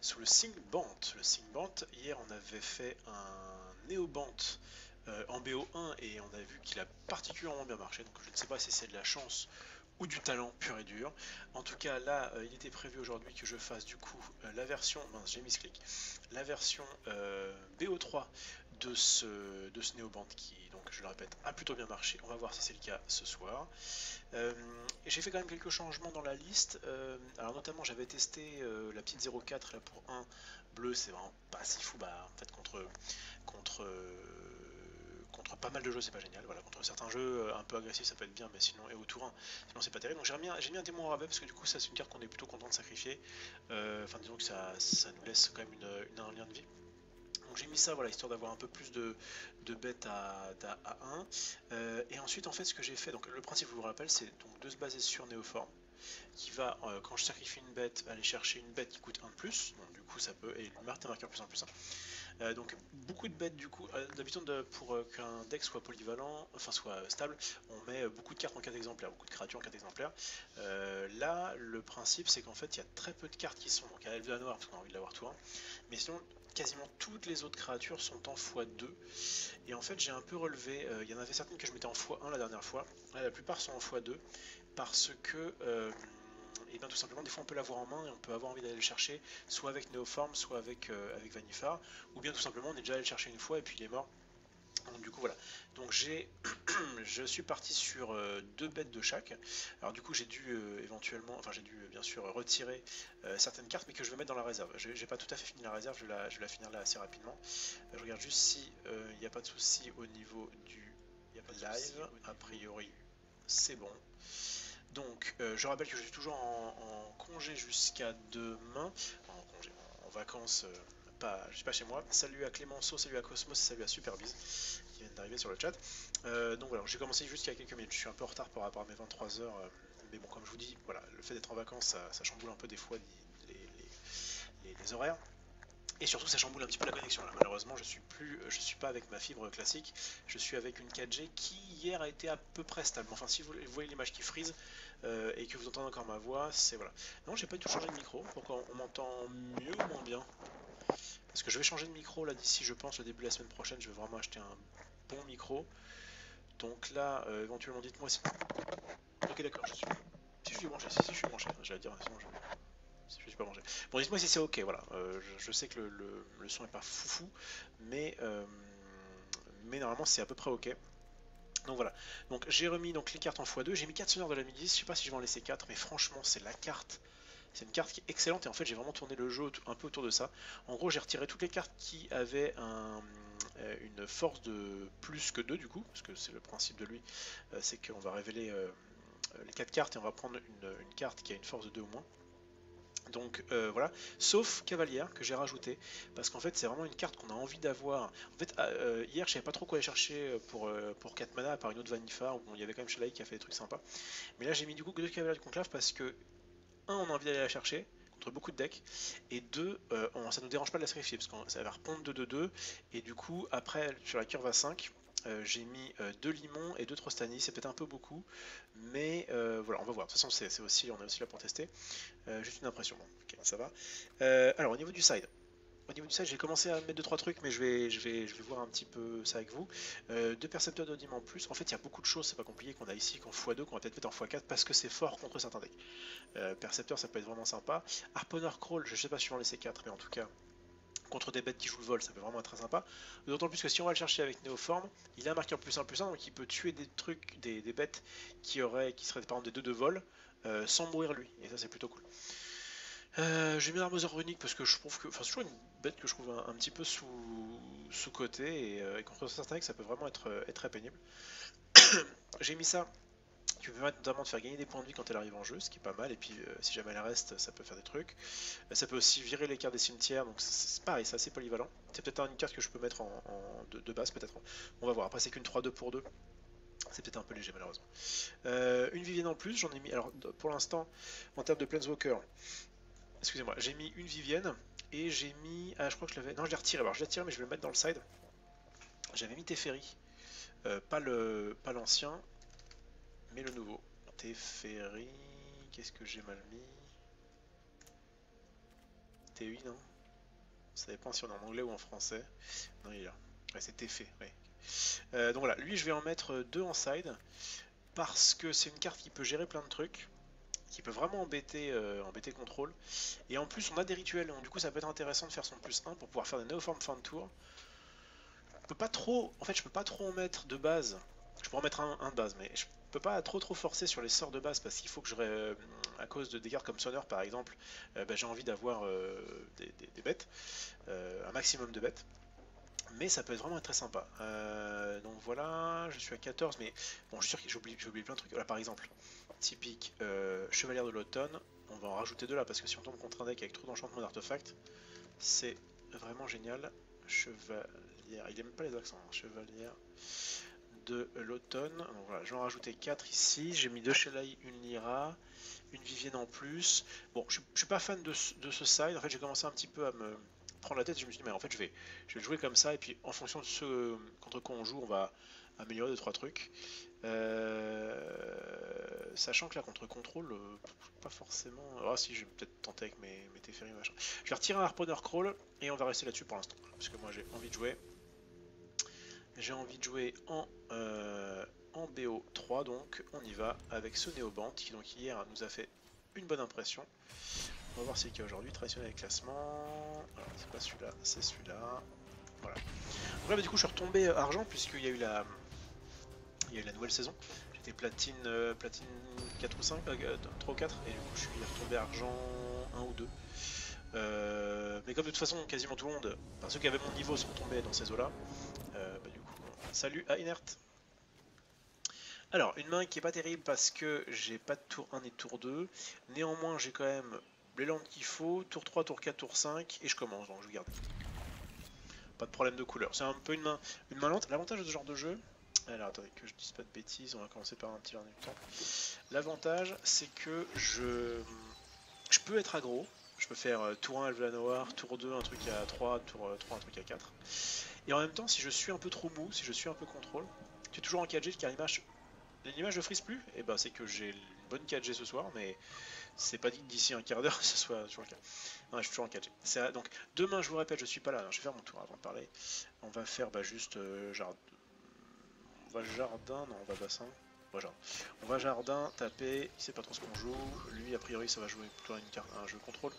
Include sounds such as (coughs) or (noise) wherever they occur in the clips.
Sous le Bant. Le hier on avait fait un Néobant euh, en BO1 et on a vu qu'il a particulièrement bien marché, donc je ne sais pas si c'est de la chance ou du talent pur et dur. En tout cas, là, euh, il était prévu aujourd'hui que je fasse du coup euh, la version, mince, j'ai clic, la version BO3 de ce, de ce Néoband qui, donc je le répète, a plutôt bien marché. On va voir si c'est le cas ce soir. j'ai fait quand même quelques changements dans la liste. alors notamment, j'avais testé la petite 04 là pour 1 bleu, c'est vraiment pas si fou. Bah, en fait, contre, contre contre pas mal de jeux, c'est pas génial. Voilà, contre certains jeux euh, un peu agressifs, ça peut être bien, mais sinon, et au tour 1, sinon c'est pas terrible. Donc j'ai mis, un démon rabais parce que du coup, ça c'est une carte qu'on est plutôt content de sacrifier. Euh, enfin, disons que ça, ça, nous laisse quand même une, une, un lien de vie. Donc j'ai mis ça, voilà, histoire d'avoir un peu plus de, de bêtes à, à 1. Euh, et ensuite, en fait, ce que j'ai fait, donc le principe, je vous rappelle, c'est donc de se baser sur Néoforme qui va, quand je sacrifie une bête, aller chercher une bête qui coûte 1 de plus. Donc du coup, ça peut, et un marqueur plus 1 plus 1. Euh, donc beaucoup de bêtes du coup, euh, d'habitude pour euh, qu'un deck soit polyvalent, enfin soit stable, on met beaucoup de cartes en 4 exemplaires, beaucoup de créatures en 4 exemplaires. là, le principe c'est qu'en fait il y a très peu de cartes qui sont, donc à la noire parce qu'on a envie de l'avoir tout un, mais sinon quasiment toutes les autres créatures sont en x2 et en fait j'ai un peu relevé, il y en avait certaines que je mettais en x1 la dernière fois, la plupart sont en x2 parce que et bien tout simplement des fois on peut l'avoir en main et on peut avoir envie d'aller le chercher soit avec Neoform, soit avec, euh, avec Vanifar, ou bien tout simplement on est déjà allé le chercher une fois et puis il est mort. Donc du coup voilà. Donc j'ai (clears throat) je suis parti sur euh, deux bêtes de chaque. Alors du coup j'ai dû euh, éventuellement, enfin j'ai dû bien sûr retirer certaines cartes mais que je vais mettre dans la réserve. J'ai pas tout à fait fini la réserve, je vais la, je vais la finir là assez rapidement. je regarde juste si il n'y a pas de souci au niveau du live. A priori c'est bon. Donc, euh, je rappelle que je suis toujours en, congé jusqu'à demain, en congé, en vacances, euh, pas, je suis pas chez moi. Salut à Clémenceau, salut à Cosmos, salut à Superbiz qui viennent d'arriver sur le chat. Euh, donc voilà, j'ai commencé juste il y a quelques minutes, je suis un peu en retard par rapport à mes 23 heures, mais bon, comme je vous dis, voilà, le fait d'être en vacances, ça, chamboule un peu des fois les horaires. Et surtout, ça chamboule un petit peu la connexion. Malheureusement, je suis plus, je suis pas avec ma fibre classique. Je suis avec une 4G qui hier a été à peu près stable. Enfin, si vous voyez l'image qui frise euh, et que vous entendez encore ma voix, c'est voilà. Non, j'ai pas du tout changé de micro. Pourquoi on m'entend mieux ou moins bien? Parce que je vais changer de micro là d'ici, je pense, le début de la semaine prochaine. Je vais vraiment acheter un bon micro. Donc là, euh, éventuellement, dites-moi si. Ok, d'accord, je suis. Si je suis branché, si, si je suis branché. J'allais dire, sinon je je suis pas mangé. Bon, dites-moi si c'est ok, voilà. Euh, je, sais que le, son est pas foufou, mais, euh, mais normalement c'est à peu près ok. Donc voilà. Donc j'ai remis donc les cartes en x2. J'ai mis 4 sonneurs de la midi. Je sais pas si je vais en laisser 4, mais franchement, c'est la carte. C'est une carte qui est excellente et en fait j'ai vraiment tourné le jeu un peu autour de ça. En gros j'ai retiré toutes les cartes qui avaient euh, une force de plus que 2 du coup, parce que c'est le principe de lui, c'est qu'on va révéler les 4 cartes et on va prendre une, carte qui a une force de 2 ou moins. Donc euh, voilà, sauf Cavalière que j'ai rajouté, parce qu'en fait c'est vraiment une carte qu'on a envie d'avoir. En fait, ah, euh, hier je savais pas trop quoi aller chercher pour, euh, pour 4 mana, à part une autre Vanifa, où il y avait quand même Shalai qui a fait des trucs sympas. Mais là j'ai mis du coup que deux Cavalières de Conclave parce que, un, on a envie d'aller la chercher, contre beaucoup de decks, et deux, on, ça nous dérange pas de la sacrifier, parce que ça va repondre 2-2-2, et du coup après sur la curve à 5, euh, j'ai mis euh, deux limons et deux trostani, c'est peut-être un peu beaucoup, mais euh, voilà, on va voir. De toute façon, aussi, on est aussi là pour tester. juste une impression, bon, ça va. alors, au niveau du side, au niveau du side, j'ai commencé à mettre 2-3 trucs, mais je vais, je, vais, je vais voir un petit peu ça avec vous. deux percepteurs d'Odim en plus. En fait, il y a beaucoup de choses, c'est pas compliqué, qu'on a ici, qu'en x2, qu'on va peut-être mettre en x4, parce que c'est fort contre certains decks. percepteur, ça peut être vraiment sympa. Harponer Crawl, je sais pas si je vais en laisser 4, mais en tout cas, contre des bêtes qui jouent le vol, ça peut vraiment être très sympa. D'autant plus que si on va le chercher avec Néoforme, il a un marqueur plus 1 plus 1, donc il peut tuer des trucs, des, bêtes qui, auraient, qui seraient par exemple des 2 de vol, euh, sans mourir lui, et ça c'est plutôt cool. Euh, J'ai mis l'armoseur runique parce que je trouve que. Enfin, c'est toujours une que je trouve un, petit peu sous, sous côté et, euh, et contre certains decks ça peut vraiment être, être très pénible. (coughs) J'ai mis ça qui peut permettre notamment de faire gagner des points de vie quand elle arrive en jeu, ce qui est pas mal, et puis euh, si jamais elle reste, ça peut faire des trucs. Euh, ça peut aussi virer les cartes des cimetières, donc c'est pareil, c'est assez polyvalent. C'est peut-être une carte que je peux mettre en, de, base, peut-être. On va voir, après c'est qu'une 3-2 pour 2. C'est peut-être un peu léger malheureusement. Euh, une Vivienne en plus, j'en ai mis. Alors pour l'instant, en termes de Planeswalker, excusez-moi, j'ai mis une Vivienne et j'ai mis. Ah, je crois que je l'avais. Non, je l'ai retiré. Alors je l'ai retiré, mais je vais le mettre dans le side. J'avais mis Teferi, pas l'ancien, mais le nouveau. Teferi, qu'est-ce que j'ai mal mis? TEI, non? Ça dépend si on est en anglais ou en français. Non, il est là. Ouais, c'était fait, ouais. donc voilà, lui je vais en mettre deux en side parce que c'est une carte qui peut gérer plein de trucs qui peut vraiment embêter, euh, embêter contrôle. Et en plus, on a des rituels, donc du coup, ça peut être intéressant de faire son plus 1 pour pouvoir faire des néoformes fin de tour. Je peux pas trop, en fait, je peux pas trop en mettre de base. Je peux en mettre un, de base, mais je peux pas trop trop forcer sur les sorts de base parce qu'il faut que je, euh, à cause de des cartes comme Sonneur par exemple, euh, bah, j'ai envie d'avoir des, bêtes, un maximum de bêtes mais ça peut être vraiment très sympa. donc voilà, je suis à 14, mais bon, je suis sûr que j'ai oublié, plein de trucs. Voilà, par exemple, typique euh, Chevalière de l'Automne, on va en rajouter deux là parce que si on tombe contre un deck avec trop d'enchantement d'artefacts, c'est vraiment génial. Chevalière, il aime pas les accents, hein. Chevalière de l'Automne. Donc voilà, je vais en rajouter 4 ici. J'ai mis deux Shelai, une Lyra, une Vivienne en plus. Bon, je, je suis pas fan de, ce side. En fait, j'ai commencé un petit peu à me prendre la tête. Je me suis dit, mais en fait, je vais, jouer comme ça. Et puis, en fonction de ce contre quoi on joue, on va améliorer deux trois trucs. Euh, sachant que là contre contrôle, euh, pas forcément. Ah si, je vais peut-être tenter avec mes, mes Teferi machin. Je vais retirer un Harponner Crawl et on va rester là-dessus pour l'instant. Parce que moi j'ai envie de jouer. J'ai envie de jouer en, euh, en BO3, donc on y va avec ce Néobant qui donc hier nous a fait une bonne impression. On va voir ce qu'il y a aujourd'hui. Traditionnel classement. Alors c'est pas celui-là, c'est celui-là. Voilà. Donc là bah, du coup je suis retombé argent puisqu'il y a eu la il y a eu la nouvelle saison. J'étais platine, euh, platine 4 ou 5, 3 euh, ou 4, et du coup je suis retombé argent 1 ou 2. Euh, mais comme de toute façon quasiment tout le monde, ceux qui avaient mon niveau sont tombés dans ces eaux-là, bah, du coup, salut à Inert alors, une main qui est pas terrible parce que j'ai pas de tour 1 et tour 2. Néanmoins, j'ai quand même les landes qu'il faut, tour 3, tour 4, tour 5, et je commence, donc je garde. Pas de problème de couleur. C'est un peu une main, une main lente. L'avantage de ce genre de jeu, alors attendez que je dise pas de bêtises, on va commencer par un petit dernier temps. L'avantage c'est que je, je peux être aggro, je peux faire euh, tour 1 Elvela Noir, tour 2 un truc à 3, tour 3 euh, un truc à 4. Et en même temps si je suis un peu trop mou, si je suis un peu contrôle, tu es toujours en 4G car l'image l'image ne frise plus, et eh ben c'est que j'ai une bonne 4G ce soir, mais c'est pas dit que d'ici un quart d'heure (laughs) ce soit toujours le cas. Non, je suis toujours en 4G. Donc demain, je vous répète, je suis pas là, je vais faire mon tour avant de parler. On va faire bah, juste euh, genre va jardin, non, on va bassin. On va jardin, taper, il sait pas trop ce qu'on joue. Lui, a priori, ça va jouer plutôt une carte, un jeu contrôle.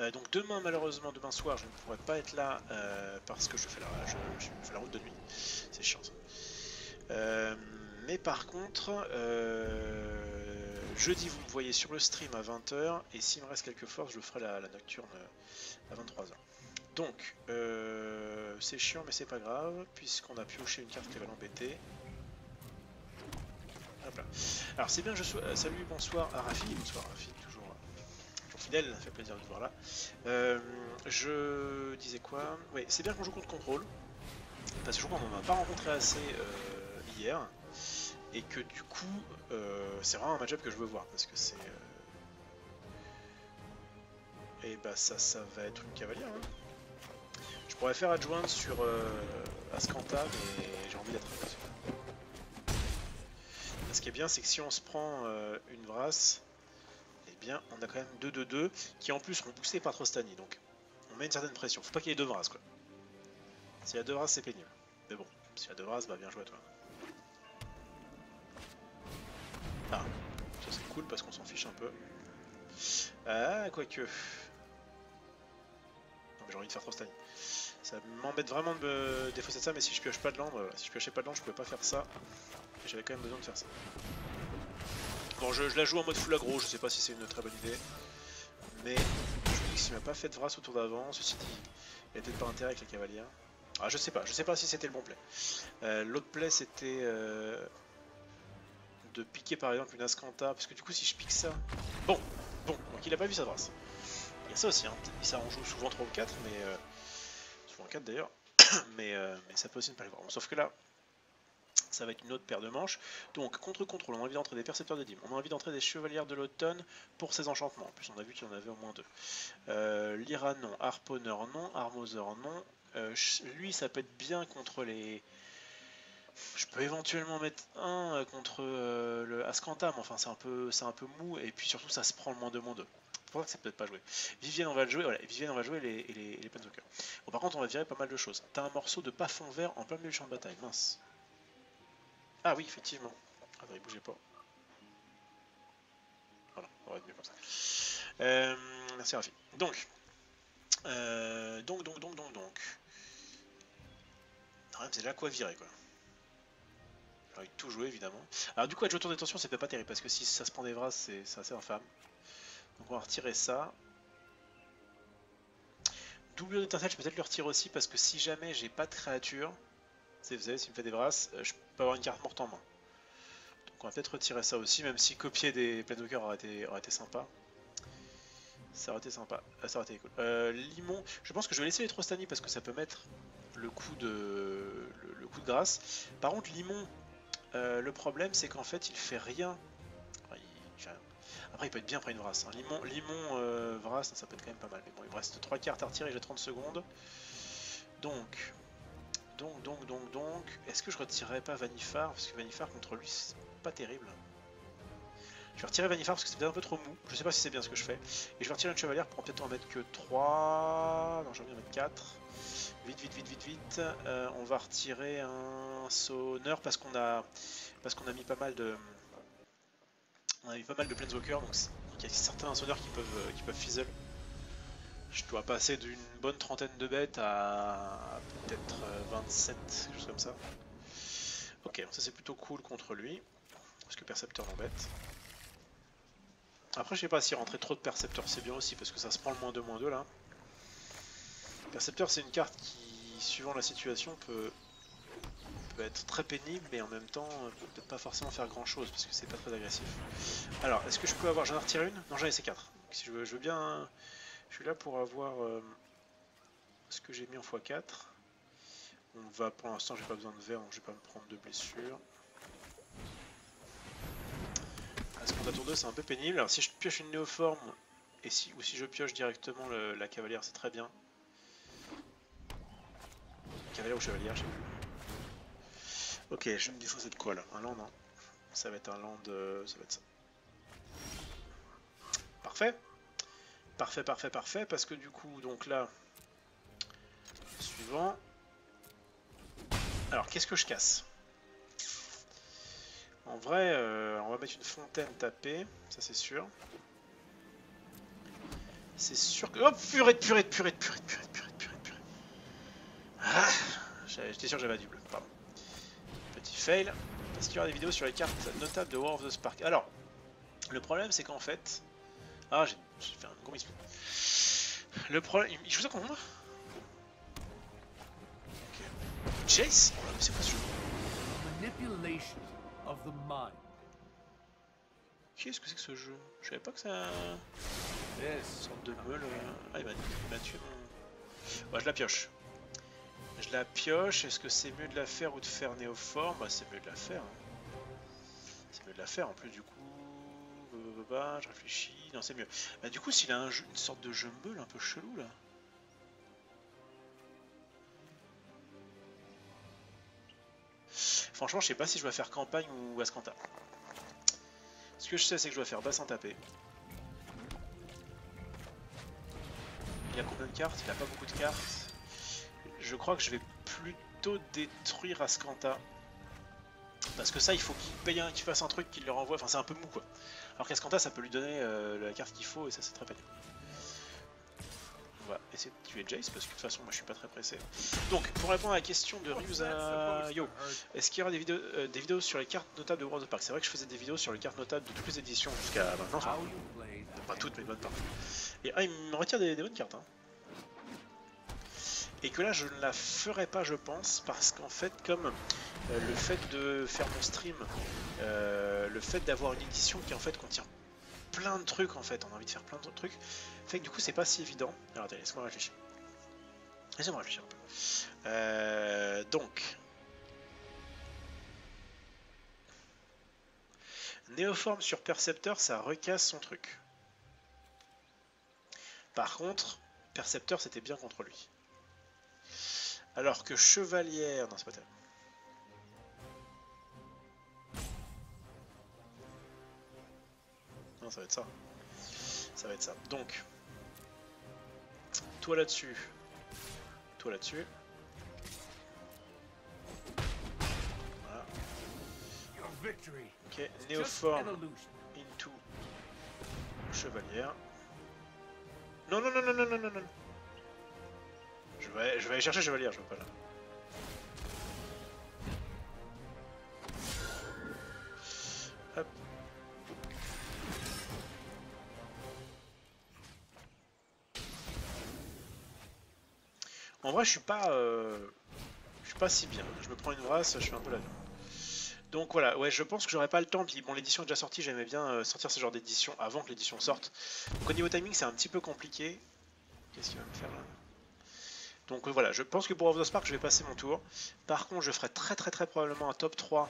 Euh, donc demain, malheureusement, demain soir, je ne pourrai pas être là euh, parce que je fais, la, route de nuit. C'est chiant ça. Euh, mais par contre, jeudi, vous me voyez sur le stream à 20h et s'il me reste quelques forces, je ferai la nocturne à 23h. Donc, euh, c'est chiant mais c'est pas grave, puisqu'on a pioché une carte qui va l'embêter. Alors c'est bien, je sois... Euh, salut, bonsoir à Rafi, bonsoir Rafi, toujours, toujours fidèle, ça fait plaisir de te voir là. Euh, je disais quoi? Oui, c'est bien qu'on joue contre contrôle, parce que je crois qu'on n'en a pas rencontré assez hier, et que du coup, c'est vraiment un match-up que je veux voir, parce que c'est... Et bah ça, ça va être une cavalière. Hein pourrais faire adjointe sur euh, Ascanta, mais j'ai envie d'être Ce qui est bien, c'est que si on se prend euh, une brasse, eh bien, on a quand même 2-2-2, qui en plus sont boostés par Trostani, donc on met une certaine pression. Faut pas qu'il y ait deux brasses, quoi. S'il y a deux brasses, c'est pénible. Mais bon, s'il y a deux brasses, bah bien joué à toi. Ah, ça c'est cool parce qu'on s'en fiche un peu. Ah, quoique. Non, mais j'ai envie de faire Trostani. Ça m'embête vraiment de me défausser de ça, mais si je pioche pas de land, si je piochais pas de land, je pouvais pas faire ça. J'avais quand même besoin de faire ça. Bon, je, la joue en mode full aggro, je sais pas si c'est une très bonne idée. Mais je me dis que s'il m'a pas fait de Vras au tour d'avant, ceci dit, il a peut-être pas intérêt avec les cavaliers. Ah, je sais pas, je sais pas si c'était le bon play. Euh, l'autre play c'était euh, de piquer par exemple une Ascanta, parce que du coup si je pique ça... Bon, bon, donc il a pas vu sa Vras. Il y a ça aussi, hein. ça en joue souvent 3 ou 4, mais... Euh, 4 d'ailleurs, (coughs) mais, euh, mais, ça peut aussi ne pas le voir. sauf que là, ça va être une autre paire de manches. Donc, contre-contrôle, on a envie d'entrer des percepteurs de dîmes, on a envie d'entrer des chevalières de l'automne pour ces enchantements. En plus, on a vu qu'il y en avait au moins deux. Euh, Lyra non, Harponneur non, Armoseur non. Euh, lui, ça peut être bien contre les... Je peux éventuellement mettre un contre le Ascantam, enfin c'est un, peu, un peu mou, et puis surtout ça se prend le moins de moins 2. Pour ça que c'est peut-être pas joué. Vivienne, on va le jouer, voilà, Vivienne, on va jouer les, les, Bon, par contre, on va virer pas mal de choses. T'as un morceau de pas fond vert en plein milieu du champ de bataille, mince. Ah oui, effectivement. Ah, il bougeait pas. Voilà, on va être mieux comme ça. Euh, merci Rafi. Donc, euh, donc, donc, donc, donc, donc. C'est là quoi virer, quoi. J'ai tout jouer, évidemment. Alors, du coup, être autour des tensions, c'est peut-être pas terrible, parce que si ça se prend des bras, c'est assez infâme. Donc, on va retirer ça. Double d'étincelle, je peux peut-être le retirer aussi, parce que si jamais j'ai pas de créature, vous savez, s'il me fait des brasses, euh, je peux avoir une carte morte en main. Donc, on va peut-être retirer ça aussi, même si copier des Planewalkers aurait été, aurait été sympa. Ça aurait été sympa, ah, ça aurait été cool. Euh, Limon, je pense que je vais laisser les Trostani parce que ça peut mettre le coup de, le, coup de grâce. Par contre, Limon, euh, le problème c'est qu'en fait il fait rien. Après il peut être bien après une Vras. Hein. Limon, Limon euh, Vras, ça peut être quand même pas mal. Mais bon, il me reste 3 cartes à retirer, j'ai 30 secondes. Donc, donc, donc, donc, donc, est-ce que je retirerais pas Vanifar? Parce que Vanifar contre lui c'est pas terrible. Je vais retirer Vanifar parce que c'est peut-être un peu trop mou. Je sais pas si c'est bien ce que je fais. Et je vais retirer une chevalière pour peut-être en mettre que 3. Non, j'ai envie d'en mettre 4. Vite, vite, vite, vite, vite. Euh, on va retirer un sonneur parce qu'on a parce qu'on a mis pas mal de on a mis pas mal de planeswalkers donc il y a certains sonneurs qui peuvent euh, qui peuvent fizzle. Je dois passer d'une bonne trentaine de bêtes à peut-être 27, euh, quelque chose comme ça. Ok, ça c'est plutôt cool contre lui. Parce que Percepteur m'embête. Après, je sais pas si rentrer trop de percepteurs c'est bien aussi, parce que ça se prend le moins 2, moins 2 là. Percepteur, c'est une carte qui, suivant la situation, peut, peut être très pénible, mais en même temps, peut peut-être pas forcément faire grand chose, parce que c'est pas très agressif. Alors, est-ce que je peux avoir. J'en ai une? Non, j'en ai ces 4. si je veux, je veux bien. Je suis là pour avoir euh, ce que j'ai mis en x4. On va, pour l'instant, j'ai pas besoin de verre, donc je vais pas me prendre de blessures. Parce tour 2 c'est un peu pénible. Alors si je pioche une néoforme, et si, ou si je pioche directement la cavalière, c'est très bien. Cavalière ou chevalière, je sais plus. Ok, je me dis c'est de quoi là Un land, non Ça va être un land, euh, ça va être ça. Parfait. Parfait, parfait, parfait, parce que du coup, donc là, suivant. Alors, qu'est-ce que je casse? En vrai, euh, on va mettre une fontaine tapée, ça c'est sûr. C'est sûr que... Oh purée de purée de purée de purée de purée de purée de purée de purée. Ah, J'étais sûr que j'avais du bleu, pardon. Petit fail. Est-ce qu'il y aura des vidéos sur les cartes notables de War of the Spark? Alors, le problème c'est qu'en fait... Ah, j'ai fait un gros misplay. Le problème... Il joue ça contre moi. Chase? Oh là, mais c'est pas sûr. Manipulation Qu'est-ce que c'est que ce jeu? Je savais pas que ça... Une sorte de meule... Euh, ah, il m'a tué mon... Ouais, je la pioche. Je la pioche, est-ce que c'est mieux de la faire ou de faire néoforme? Bah c'est mieux de la faire. Hein. C'est mieux de la faire en plus du coup... Je réfléchis... Non c'est mieux. Bah du coup s'il a une sorte de jeu un peu chelou là... Franchement, je sais pas si je dois faire campagne ou Ascanta. Ce que je sais, c'est que je dois faire bassin tapé. Il a combien de cartes? Il a pas beaucoup de cartes. Je crois que je vais plutôt détruire Ascanta. Parce que ça, il faut qu'il paye un, qu'il fasse un truc, qu'il le renvoie. Enfin, c'est un peu mou quoi. Alors qu'Ascanta, ça peut lui donner euh, la carte qu'il faut et ça, c'est très pénible va essayer de tuer Jace parce que de toute façon moi je suis pas très pressé. Donc pour répondre à la question de Ryuza Yo, est-ce qu'il y aura des vidéos, euh, des vidéos sur les cartes notables de World of Park C'est vrai que je faisais des vidéos sur les cartes notables de toutes les éditions jusqu'à maintenant, enfin, pas toutes mais bonne partie. Et ah, il me retire des, bonnes cartes. Hein. Et que là je ne la ferai pas je pense parce qu'en fait comme euh, le fait de faire mon stream, euh, le fait d'avoir une édition qui en fait contient plein de trucs en fait, on a envie de faire plein de trucs. Fait que du coup c'est pas si évident. Alors attendez, laisse-moi réfléchir. Laissez-moi réfléchir un peu. Euh, donc. Néoforme sur Percepteur, ça recasse son truc. Par contre, Percepteur c'était bien contre lui. Alors que Chevalière... Non c'est pas terrible. ça va être ça. Ça va être ça. Donc, toi là-dessus, toi là-dessus. Voilà. Ok, néoforme into chevalière. Non, non, non, non, non, non, non, non. Je vais, je vais aller chercher chevalière, je veux pas là. En vrai, je suis pas, euh, je suis pas si bien. Je me prends une brasse, je fais un peu la viande. Donc voilà, ouais, je pense que j'aurais pas le temps. Bon, l'édition est déjà sortie, j'aimais bien euh, sortir ce genre d'édition avant que l'édition sorte. Donc au niveau timing, c'est un petit peu compliqué. Qu'est-ce qu'il va me faire là? Donc euh, voilà, je pense que pour Of the Spark, je vais passer mon tour. Par contre, je ferai très très très probablement un top 3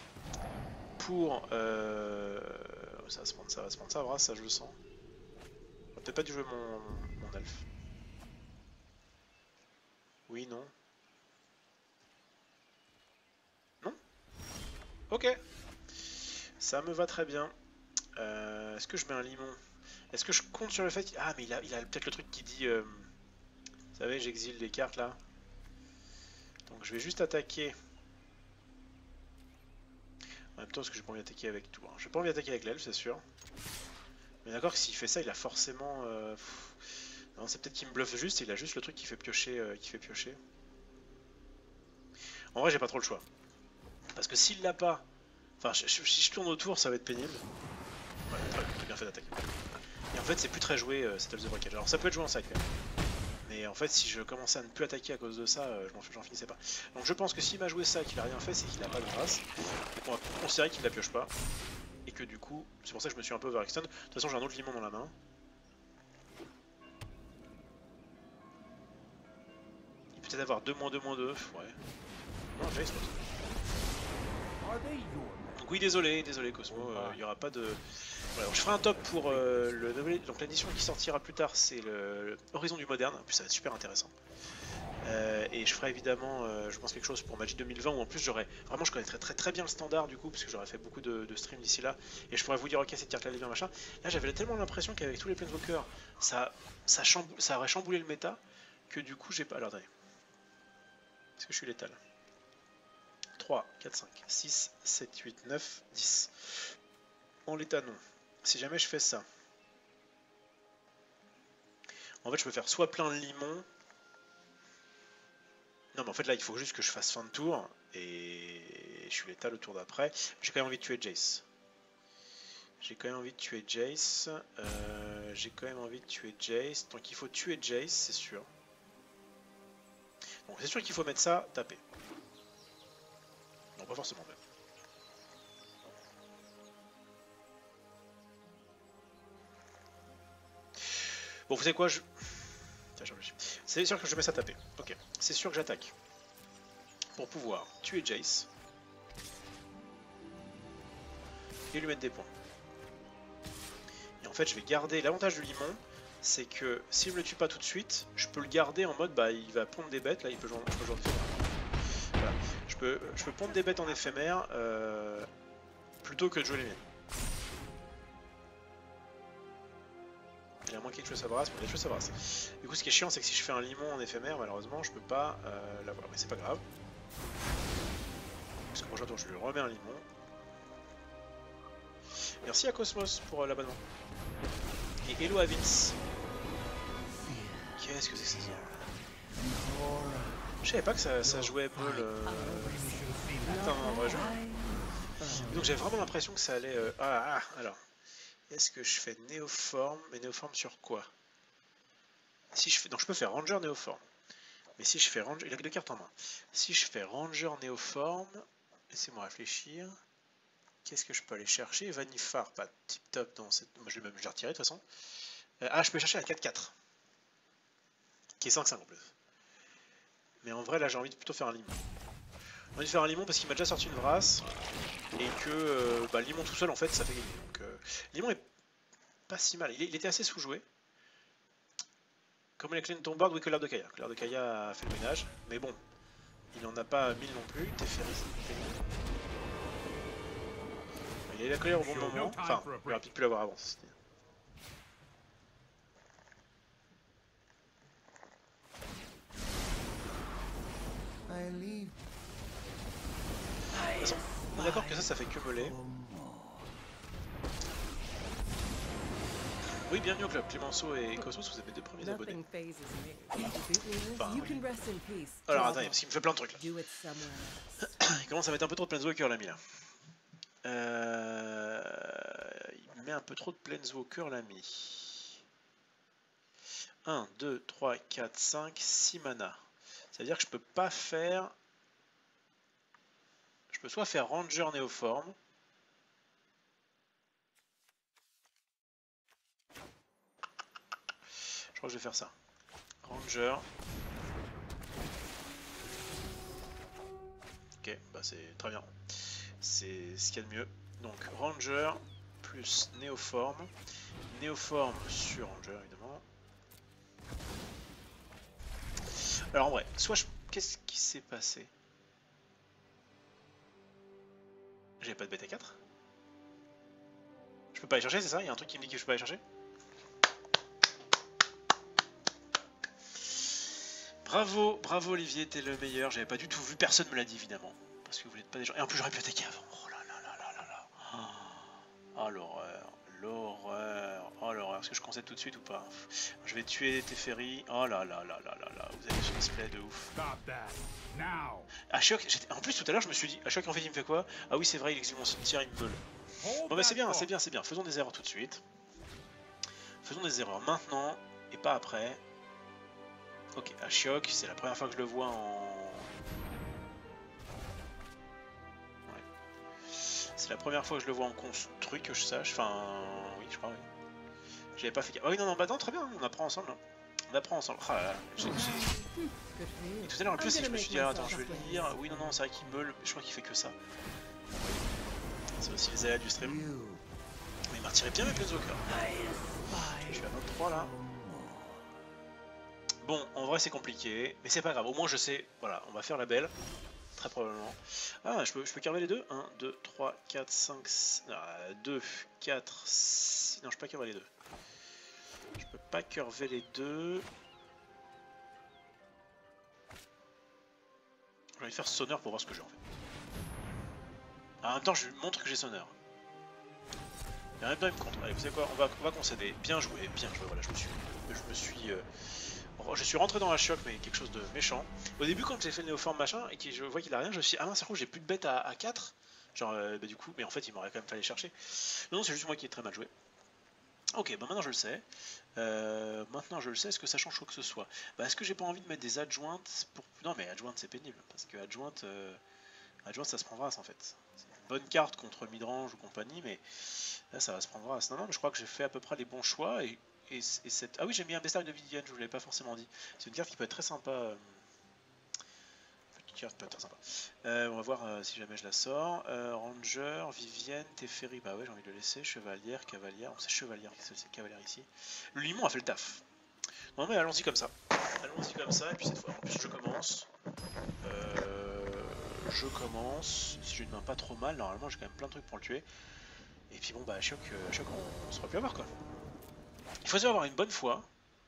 pour... Euh... Ça va se prendre ça, va se prendre ça, ça je le sens. Peut-être pas dû jouer mon, mon. Oui, non. Non Ok. Ça me va très bien. Euh, Est-ce que je mets un limon? Est-ce que je compte sur le fait... Ah, mais il a, a peut-être le truc qui dit... Euh... Savez, j'exile des cartes là. Donc je vais juste attaquer... En même temps, parce que j'ai pas envie d'attaquer avec tout. Hein. J'ai pas envie d'attaquer avec l'elfe, c'est sûr. Mais d'accord que s'il fait ça, il a forcément... Euh... Non, c'est peut-être qu'il me bluffe juste, il a juste le truc qui fait piocher. Euh, qui fait piocher. En vrai, j'ai pas trop le choix. Parce que s'il l'a pas... Enfin, si je tourne autour, ça va être pénible. Ouais, j'ai bien fait d'attaquer. Et en fait, c'est plus très joué, euh, Settle the Breakage. Alors, ça peut être joué en sac, mais en fait, si je commençais à ne plus attaquer à cause de ça, euh, j'en finissais pas. Donc je pense que s'il m'a joué ça et qu'il a rien fait, c'est qu'il a pas de grâce. On va considérer qu'il la pioche pas. Et que du coup, c'est pour ça que je me suis un peu overextend. De toute façon, j'ai un autre limon dans la main. Il peut peut-être avoir 2 moins 2 moins 2. Ouais. Non, Jace, Donc oui, désolé, désolé Cosmo, euh, il n'y aura pas de... Voilà, donc je ferai un top pour euh, le nouvel... Donc l'édition qui sortira plus tard, c'est le Horizon du Moderne. En plus, ça va être super intéressant. Euh, et je ferai évidemment, je pense, quelque chose pour Magic 2020 où en plus j'aurais... Vraiment, je connaîtrais très très bien le standard du coup, parce que j'aurais fait beaucoup de, de streams d'ici là. Et je pourrais vous dire, ok, cette carte-là, elle est bien, machin. Là, j'avais tellement l'impression qu'avec tous les Planeswalkers, ça, ça, chambou... ça aurait chamboulé le méta, que du coup, j'ai pas... Alors, attendez. Est-ce que je suis létal? 3, 4, 5, 6, 7, 8, 9, 10. En l'état, non. Si jamais je fais ça, en fait, je peux faire soit plein de limons. Non, mais en fait, là, il faut juste que je fasse fin de tour. Et je suis l'état le tour d'après. J'ai quand même envie de tuer Jace. J'ai quand même envie de tuer Jace. Euh, J'ai quand même envie de tuer Jace. Donc il faut tuer Jace, c'est sûr. Donc c'est sûr qu'il faut mettre ça, taper. Non, pas forcément même. Bon, vous savez quoi je... C'est sûr que je mets ça taper. Ok. C'est sûr que j'attaque. Pour pouvoir tuer Jace. Et lui mettre des points. Et en fait, je vais garder... L'avantage du limon, c'est que s'il me le tue pas tout de suite, je peux le garder en mode, bah, il va pondre des bêtes. Là, il peut jouer, je peux jouer en je peux pondre des bêtes en éphémère euh, plutôt que de jouer les miennes. Il a moins quelque chose à brasse, mais il brasse. Du coup, ce qui est chiant, c'est que si je fais un limon en éphémère, malheureusement, je peux pas euh, l'avoir. Mais c'est pas grave. Parce que prochain tour, je lui remets un limon. Merci à Cosmos pour euh, l'abonnement. Et hello à Vince. Qu'est-ce que c'est que ça Je savais pas que ça, ça jouait Ball euh... un vrai jeu. Donc j'avais vraiment l'impression que ça allait... Euh... Ah, ah, alors. Est-ce que je fais néoforme? Mais néoforme sur quoi? Si je fais, donc je peux faire ranger néoforme. Mais si je fais ranger, il a que deux cartes en main. Si je fais ranger néoforme, laissez-moi réfléchir. Qu'est-ce que je peux aller chercher? Vanifar, pas tip top dans cette. Moi je vais même je retirer de toute façon. Euh, ah, je peux chercher la 4-4. Qui est 5-5 en plus. Mais en vrai, là j'ai envie de plutôt faire un limon. J'ai envie de faire un limon parce qu'il m'a déjà sorti une brasse. Et que euh, bah, limon tout seul en fait ça fait gagner. Donc euh, limon est pas si mal. Il, était assez sous-joué. Comme il a clean ton board, oui, que l'air de Kaya. L'air de Kaya a fait le ménage. Mais bon, il n'en a pas 1000 non plus. Teferi, Il a la colère au bon moment. Enfin, il aurait pu l'avoir avant. D'accord que ça, ça fait que voler. Oui, bienvenue au club Clémenceau et Cosmos, vous êtes mes deux premiers abonnés. Enfin, oui. Alors attendez, parce qu'il me fait plein de trucs là. il commence à mettre un peu trop de Planeswalker l'ami là. Euh... Il met un peu trop de Planeswalker l'ami. 1, 2, 3, 4, 5, 6 mana. Ça veut dire que je peux pas faire... Je peux soit faire Ranger Néoforme, Je crois que je vais faire ça. Ranger. Ok, bah c'est très bien. C'est ce qu'il y a de mieux. Donc Ranger plus Néoforme. Néoforme sur Ranger évidemment. Alors en vrai, soit je... Qu'est-ce qui s'est passé? J'avais pas de bêta 4 Je peux pas aller chercher, c'est ça? Il y a un truc qui me dit que je peux pas aller chercher? Bravo, bravo Olivier, t'es le meilleur. J'avais pas du tout vu, personne me l'a dit évidemment. Parce que vous n'êtes pas des gens. Et en plus j'aurais pu attaquer avant. Oh là là là là là là. Oh l'horreur, l'horreur, oh l'horreur. Est-ce que je concède tout de suite ou pas Je vais tuer Teferi. Oh là là là là là là. Vous avez ce display de ouf. Ashok, en plus tout à l'heure je me suis dit, Ashok en fait il me fait quoi? Ah oui c'est vrai, il exile mon cimetière, il me meule. Bon bah c'est bien, c'est bien, c'est bien. Faisons des erreurs tout de suite. Faisons des erreurs maintenant et pas après. Ok, Ashiok, c'est la première fois que je le vois en... C'est la première fois que je le vois en construit, que je sache. Enfin, oui, je crois, oui. J'avais pas fait... Ah oui, non, non, bah non, très bien, on apprend ensemble. On apprend ensemble. Ah là là, Et tout à l'heure, en plus, je me suis dit, ah, attends, je vais le lire. Oui, non, non, c'est vrai qu'il meule, je crois qu'il fait que ça. C'est aussi les aléas du stream. Mais il m'a retiré bien les Zoker. Je suis à 23 là. Bon, en vrai c'est compliqué, mais c'est pas grave, au moins je sais, voilà, on va faire la belle, très probablement. Ah, je peux, je peux carver les deux 1, 2, 3, 4, 5, 2, 4, 6... Non, je peux pas curver les deux. Je peux pas curver les deux. Je vais faire sonneur pour voir ce que j'ai en fait. en même temps, je montre que j'ai sonneur. Et en même temps, il me compte. Allez, vous savez quoi? On va, on va concéder. Bien joué, bien joué. Voilà, je me suis, je me suis euh, je suis rentré dans un choc, mais quelque chose de méchant. Au début, quand j'ai fait le néoforme machin et que je vois qu'il a rien, je me suis dit, ah mince, j'ai plus de bêtes à, 4. Genre, euh, bah, du coup, mais en fait, il m'aurait quand même fallu chercher. Non, non c'est juste moi qui ai très mal joué. Ok, bah maintenant je le sais. Euh, maintenant je le sais, est-ce que ça change quoi que ce soit? Bah est-ce que j'ai pas envie de mettre des adjointes pour... Non mais adjointe c'est pénible, parce que adjointe, euh... adjointe ça se prend race en fait. C'est une bonne carte contre midrange ou compagnie, mais là ça va se prendre race. Non, non, mais je crois que j'ai fait à peu près les bons choix, et Ah oui, j'ai mis un bestiaire de Vivienne, je vous l'avais pas forcément dit. C'est une carte qui peut être très sympa. Euh, carte peut être très sympa. Euh, on va voir euh, si jamais je la sors. Ranger, Vivienne, Teferi, bah ouais, j'ai envie de le laisser. Chevalière, cavalière. C'est chevalière, c'est cavalière ici. Le limon a fait le taf. Non mais allons-y comme ça. Allons-y comme ça, et puis cette fois, en plus je commence. je commence. Si j'ai une main pas trop mal, normalement j'ai quand même plein de trucs pour le tuer. Et puis bon bah choc, choc on, on sera plus à voir quoi. Il faut avoir une bonne foi.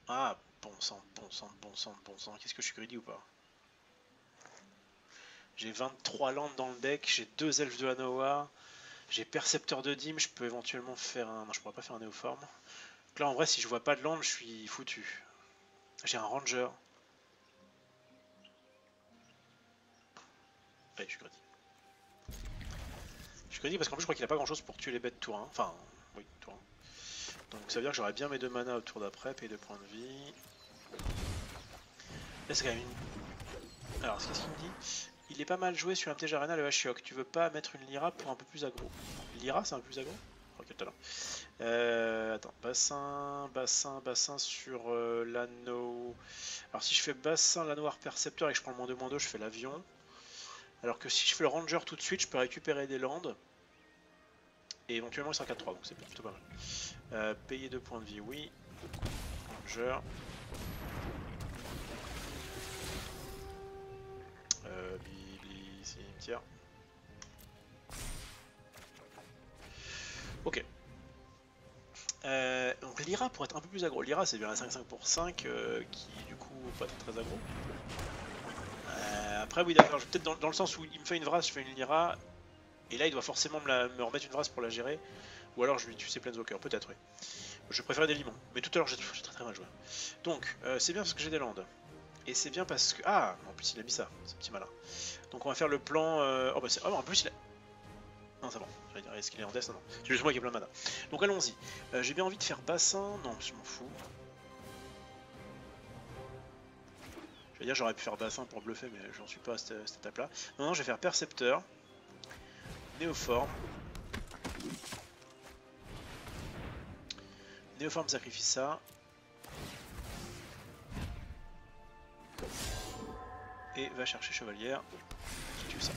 Ah, bon sang, bon sang, bon sang, bon sang. Qu'est-ce que je suis greedy ou pas J'ai 23 landes dans le deck, j'ai deux elfes de Hanoa, j'ai percepteur de dîme, je peux éventuellement faire un... Non, je pourrais pas faire un néoforme. Là, en vrai, si je vois pas de land, je suis foutu. J'ai un ranger. Allez, je suis greedy. Je suis greedy parce qu'en plus, je crois qu'il a pas grand chose pour tuer les bêtes tour 1. Enfin, oui, tour 1. Donc ça veut dire que j'aurais bien mes deux mana autour d'après, paye de points de vie. Là c'est quand même une... Alors qu'est-ce qu'il me dit? Il est pas mal joué sur MTG Arena le Hashiok. Tu veux pas mettre une Lyra pour un peu plus aggro? Lyra c'est un peu plus aggro? Ok tout à l'heure. Euh, attends, bassin, bassin, bassin sur euh, l'anneau. Alors si je fais bassin, l'anneau percepteur et que je prends le moins 2 moins 2, je fais l'avion. Alors que si je fais le ranger tout de suite, je peux récupérer des landes. Et éventuellement il sera 4-3, donc c'est plutôt pas mal. Euh, payer 2 points de vie, oui. Ranger. Euh, Bibli, cimetière. Ok. Euh, donc l'IRA pour être un peu plus aggro. L'IRA c'est bien un 5-5 pour 5 euh, qui du coup pas très aggro. Après oui d'accord, peut-être dans, dans, le sens où il me fait une vraie, je fais une Lyra Et là, il doit forcément me, remettre une race pour la gérer. Ou alors je lui tue ses Planeswalkers, peut-être, oui. Je préfère des limons. Mais tout à l'heure, j'ai très très mal joué. Donc, euh, c'est bien parce que j'ai des landes. Et c'est bien parce que... Ah En plus, il a mis ça, ce petit malin. Donc on va faire le plan... Euh, oh, bah c'est... Oh, en plus, il a... Non, c'est bon. J'allais dire, est-ce qu'il est en death Non, non. C'est juste moi qui ai plein de mana. Donc allons-y. Euh, j'ai bien envie de faire bassin. Non, je m'en fous. Je vais dire, j'aurais pu faire bassin pour bluffer, mais j'en suis pas à cette, cette étape-là. Non, non, je vais faire percepteur. Néoforme. Néoforme sacrifie ça. Et va chercher chevalière. Qui tue ça.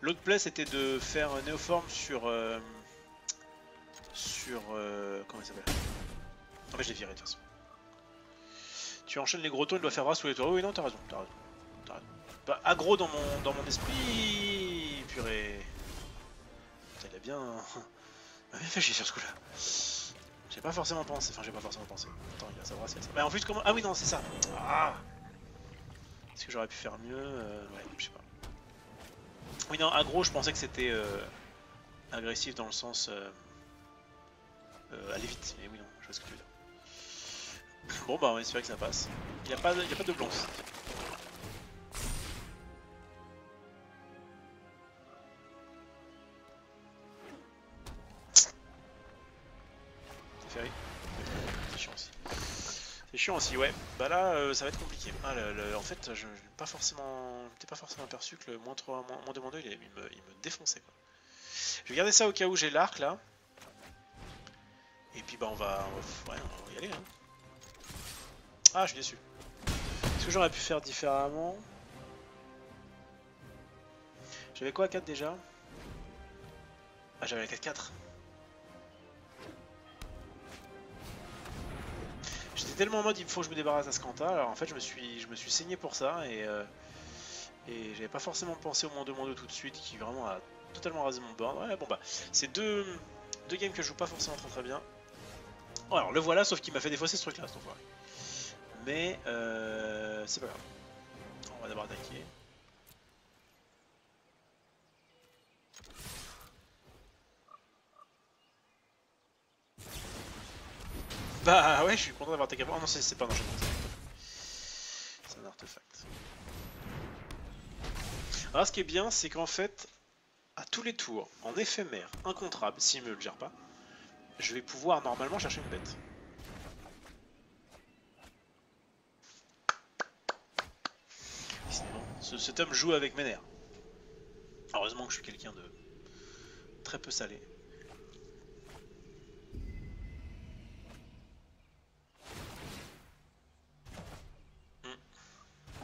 L'autre play c'était de faire néoforme sur... Euh, sur... Euh, comment il s'appelle? En fait je l'ai viré de toute façon. Tu enchaînes les gros tons, il doit faire race sous les toits. Oui non t'as raison, t'as raison. Bah, aggro dans mon, dans mon esprit, purée. Putain, il a bien... (laughs) Il fait chier sur ce coup-là. J'ai pas forcément pensé, enfin j'ai pas forcément pensé. Attends, il va savoir si ça. Mais en plus, comment... Ah oui, non, c'est ça. Ah Est-ce que j'aurais pu faire mieux euh, Ouais, je sais pas. Oui, non, aggro, je pensais que c'était euh, agressif dans le sens euh, euh, aller vite. Mais oui, non, je vois ce que tu veux dire. Bon, bah, on va espérer que ça passe. Il a, pas a pas de blanc. C'est chiant aussi. C'est chiant aussi, ouais. Bah là, ça va être compliqué. Ah, en fait, je pas forcément pas forcément aperçu que le moins 3, moins 2, moins 2, il, me, il me défonçait quoi. Je vais garder ça au cas où j'ai l'arc là. Et puis bah on va, on va, ouais, on va y aller. Hein. Ah, je suis déçu. Est-ce que j'aurais pu faire différemment? J'avais quoi à 4 déjà? Ah, j'avais la 4-4. J'étais tellement en mode il faut que je me débarrasse à Scanta, alors en fait je me suis, je me suis saigné pour ça et euh, j'avais pas forcément pensé au 2 2 tout de suite, qui vraiment a totalement rasé mon board. Ouais, bon bah, c'est deux, deux games que je joue pas forcément très très bien. Alors le voilà, sauf qu'il m'a fait défausser ce truc là, cet enfoiré. Mais euh, c'est pas grave. On va d'abord attaquer. Bah ouais, je suis content d'avoir attaqué. Oh non, c'est pas un enchaînement. C'est un artefact. Alors ce qui est bien, c'est qu'en fait, à tous les tours, en éphémère, incontrable, s'il me le gère pas, je vais pouvoir normalement chercher une bête. ce, cet homme joue avec mes nerfs. Heureusement que je suis quelqu'un de très peu salé.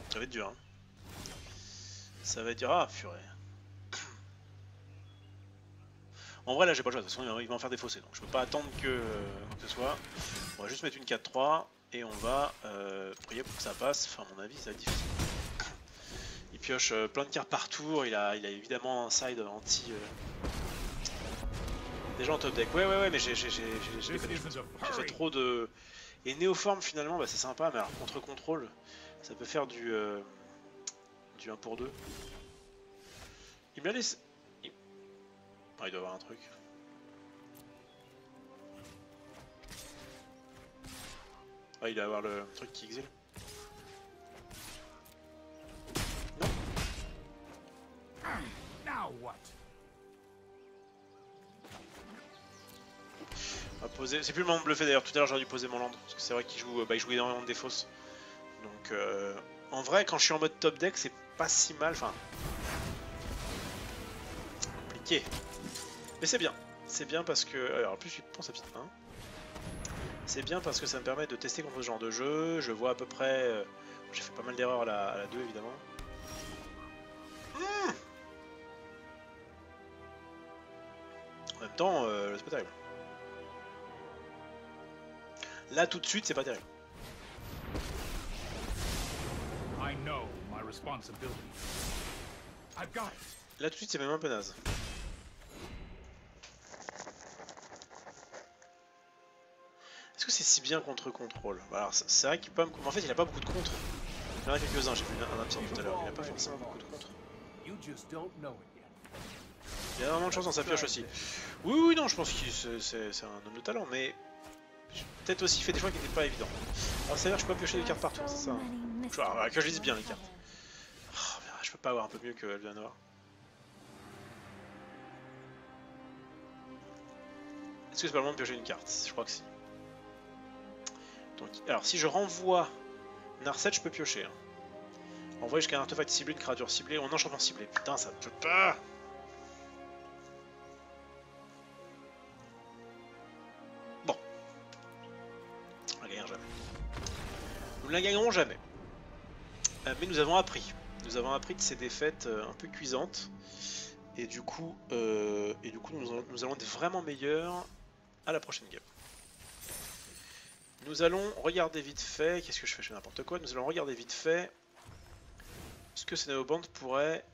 Ça va être dur, hein. Ça va dire, ah, purée. En vrai, là, j'ai pas le choix. De toute façon, il va en faire des fossés. Donc, je peux pas attendre que, que ce soit. On va juste mettre une 4-3 et on va euh, prier pour que ça passe. Enfin, à mon avis, ça va être difficile. Il pioche euh, plein de cartes par tour. Il a, il a évidemment un side anti. Euh... Déjà en top deck. Ouais, ouais, ouais, mais j'ai fait trop de. Et néoforme, finalement, bah, c'est sympa, mais alors contre-contrôle, ça peut faire du. Euh, du 1 pour 2. Il m'a laissé... Il... Ah, il doit avoir un truc. Ah, il doit avoir le truc qui exile. Non poser... C'est plus le moment de bluffer d'ailleurs, tout à l'heure j'aurais dû poser mon land, parce que c'est vrai qu'il joue, bah, il joue énormément de défausses. Donc euh... en vrai quand je suis en mode top deck c'est pas si mal, enfin... Compliqué. Mais c'est bien. C'est bien parce que... Alors en plus je pense à petite 1. C'est bien parce que ça me permet de tester contre ce genre de jeu. Je vois à peu près... Euh, j'ai fait pas mal d'erreurs à, la 2 évidemment. Mmh en même temps, euh, c'est pas terrible. Là tout de suite, c'est pas terrible. Là tout de suite c'est même un peu naze. Est-ce que c'est si bien contre contrôle Alors c'est vrai qu'il peut En fait il a pas beaucoup de contre. Il y en a quelques-uns, j'ai vu un absent tout à l'heure, il a pas forcément beaucoup de contre. Il y a vraiment de chance dans sa pioche aussi. Oui, oui, non, je pense que c'est un homme de talent, mais peut-être aussi fait des choix qui n'étaient pas évidents. Alors, ça veut dire que je peux pas piocher des cartes partout, c'est ça. Que je lise bien les cartes. Oh, je peux pas avoir un peu mieux que Noir. Est-ce que c'est pas le moment de piocher une carte? Je crois que si. Donc, alors, si je renvoie Narset, je peux piocher. Hein. Envoyer jusqu'à un artefact ciblé, une créature ciblée, ou un enchantement ciblé. Putain, ça peut pas Nous ne la gagnerons jamais. Euh, mais nous avons appris. Nous avons appris de ces défaites euh, un peu cuisantes. Et du coup, euh, et du coup nous, allons être vraiment meilleurs à la prochaine game. Nous allons regarder vite fait, qu'est-ce que je fais, je fais n'importe quoi, nous allons regarder vite fait ce que ce Neoband pourrait...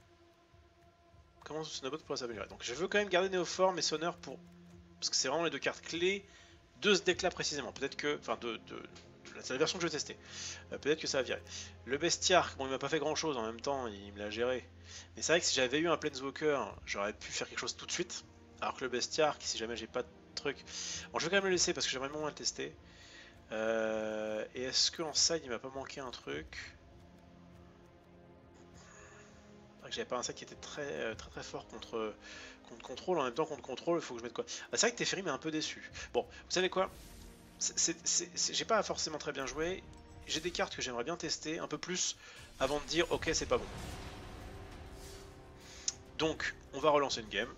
Comment ce Neoband pourrait s'améliorer. Donc je veux quand même garder Néoforme et Sonneur pour... Parce que c'est vraiment les deux cartes clés de ce deck là précisément. Peut-être que... Enfin de... C'est la version que je vais tester. Euh, peut-être que ça va virer. Le Bestiar, bon il m'a pas fait grand chose en même temps, il me l'a géré. Mais c'est vrai que si j'avais eu un Planeswalker, j'aurais pu faire quelque chose tout de suite. Alors que le Bestiar, si jamais j'ai pas de truc... Bon je vais quand même le laisser parce que j'aimerais vraiment le tester. Euh, et est-ce qu'en side il m'a pas manqué un truc? J'avais pas un sac qui était très euh, très très fort contre contre contrôle. En même temps contre contrôle, il faut que je mette quoi? Ah, C'est vrai que Teferi m'a un peu déçu. Bon, vous savez quoi? J'ai pas forcément très bien joué. J'ai des cartes que j'aimerais bien tester un peu plus avant de dire ok c'est pas bon. Donc on va relancer une game.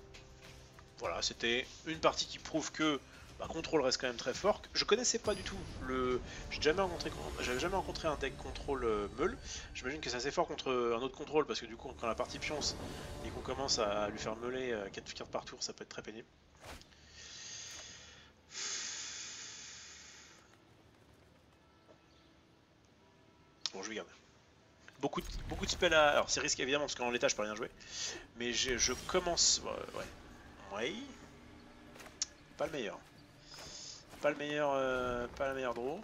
Voilà, c'était une partie qui prouve que bah, contrôle reste quand même très fort. Je connaissais pas du tout le. J'ai jamais rencontré, j'avais jamais rencontré un deck contrôle euh, meule. J'imagine que c'est assez fort contre un autre contrôle parce que du coup, quand la partie pionce et qu'on commence à lui faire meuler 4 euh, cartes par tour, ça peut être très pénible. Bon, je vais garder. Beaucoup de, beaucoup de spells à. Alors, c'est risqué évidemment parce qu'en l'état, je peux rien jouer. Mais je commence. Ouais. Ouais. Pas le meilleur. Pas le meilleur, euh, pas la meilleure draw,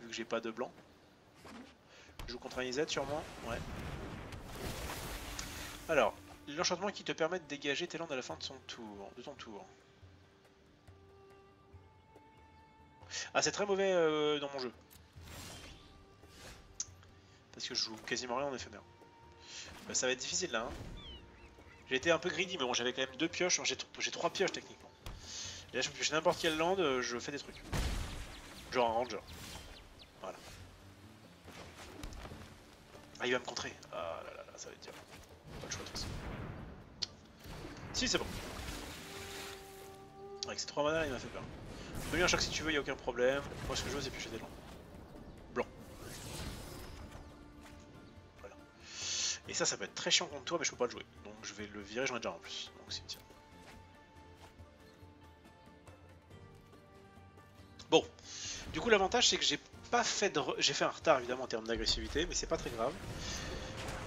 vu que j'ai pas de blanc. Je joue contre un IZ sûrement, ouais. Alors, l'enchantement qui te permet de dégager tes landes à la fin de ton tour. Ah, c'est très mauvais euh, dans mon jeu. Parce que je joue quasiment rien en éphémère. Bah, ça va être difficile là. Hein. J'ai été un peu greedy, mais bon, j'avais quand même deux pioches. J'ai trois pioches techniquement. Et là, je peux piocher n'importe quelle land, euh, je fais des trucs. Genre un ranger. Voilà. Ah, il va me contrer. Ah là là là, ça va être dur. Pas le choix de toute. Si, c'est bon. Avec ces 3 mana, il m'a fait peur. Venu un choc si tu veux, il a aucun problème. Moi, ce que je veux, c'est piocher des landes. Et ça, ça peut être très chiant contre toi, mais je peux pas le jouer. Donc je vais le virer, j'en ai déjà en plus. Donc tiens. Bon, du coup l'avantage c'est que j'ai pas fait de... J'ai fait un retard évidemment en termes d'agressivité, mais c'est pas très grave.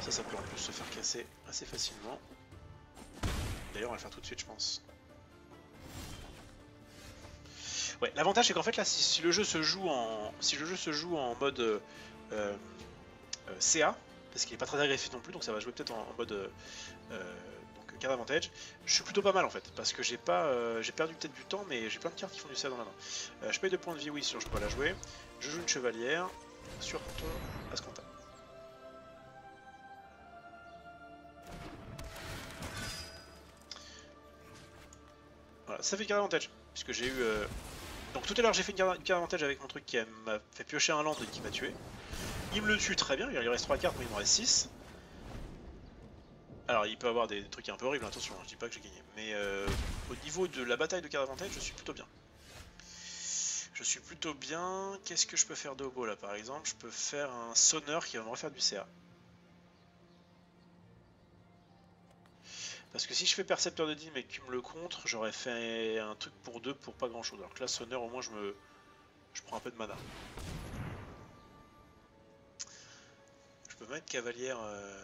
Ça, ça peut en plus se faire casser assez facilement. D'ailleurs on va le faire tout de suite je pense. Ouais, l'avantage c'est qu'en fait là si, le jeu se joue en si le jeu se joue en mode euh, euh, CA, parce qu'il est pas très agressif non plus, donc ça va jouer peut-être en, mode euh, carte avantage, je suis plutôt pas mal en fait, parce que j'ai pas, euh, j'ai perdu peut-être du temps, mais j'ai plein de cartes qui font du ça dans la main. Euh, je paye 2 points de vie, oui, si je peux la jouer. Je joue une chevalière sur ton Ascanta. Voilà, ça fait carte avantage, puisque j'ai eu... Euh, donc tout à l'heure j'ai fait une carte, avantage avec mon truc qui m'a fait piocher un land et qui m'a tué. Il me le tue très bien, il reste 3 cartes, mais il m'en reste 6. Alors il peut avoir des trucs un peu horribles, attention, je dis pas que j'ai gagné. Mais euh, au niveau de la bataille de carte d'avantage, je suis plutôt bien. Je suis plutôt bien. Qu'est-ce que je peux faire de hobo là par exemple? Je peux faire un sonneur qui va me refaire du CA. Parce que si je fais percepteur de dîme mais qu'il me le contre, j'aurais fait un truc pour deux pour pas grand chose. Alors que là, sonneur, au moins je me. Je prends un peu de mana. Je peux mettre cavalière. Euh,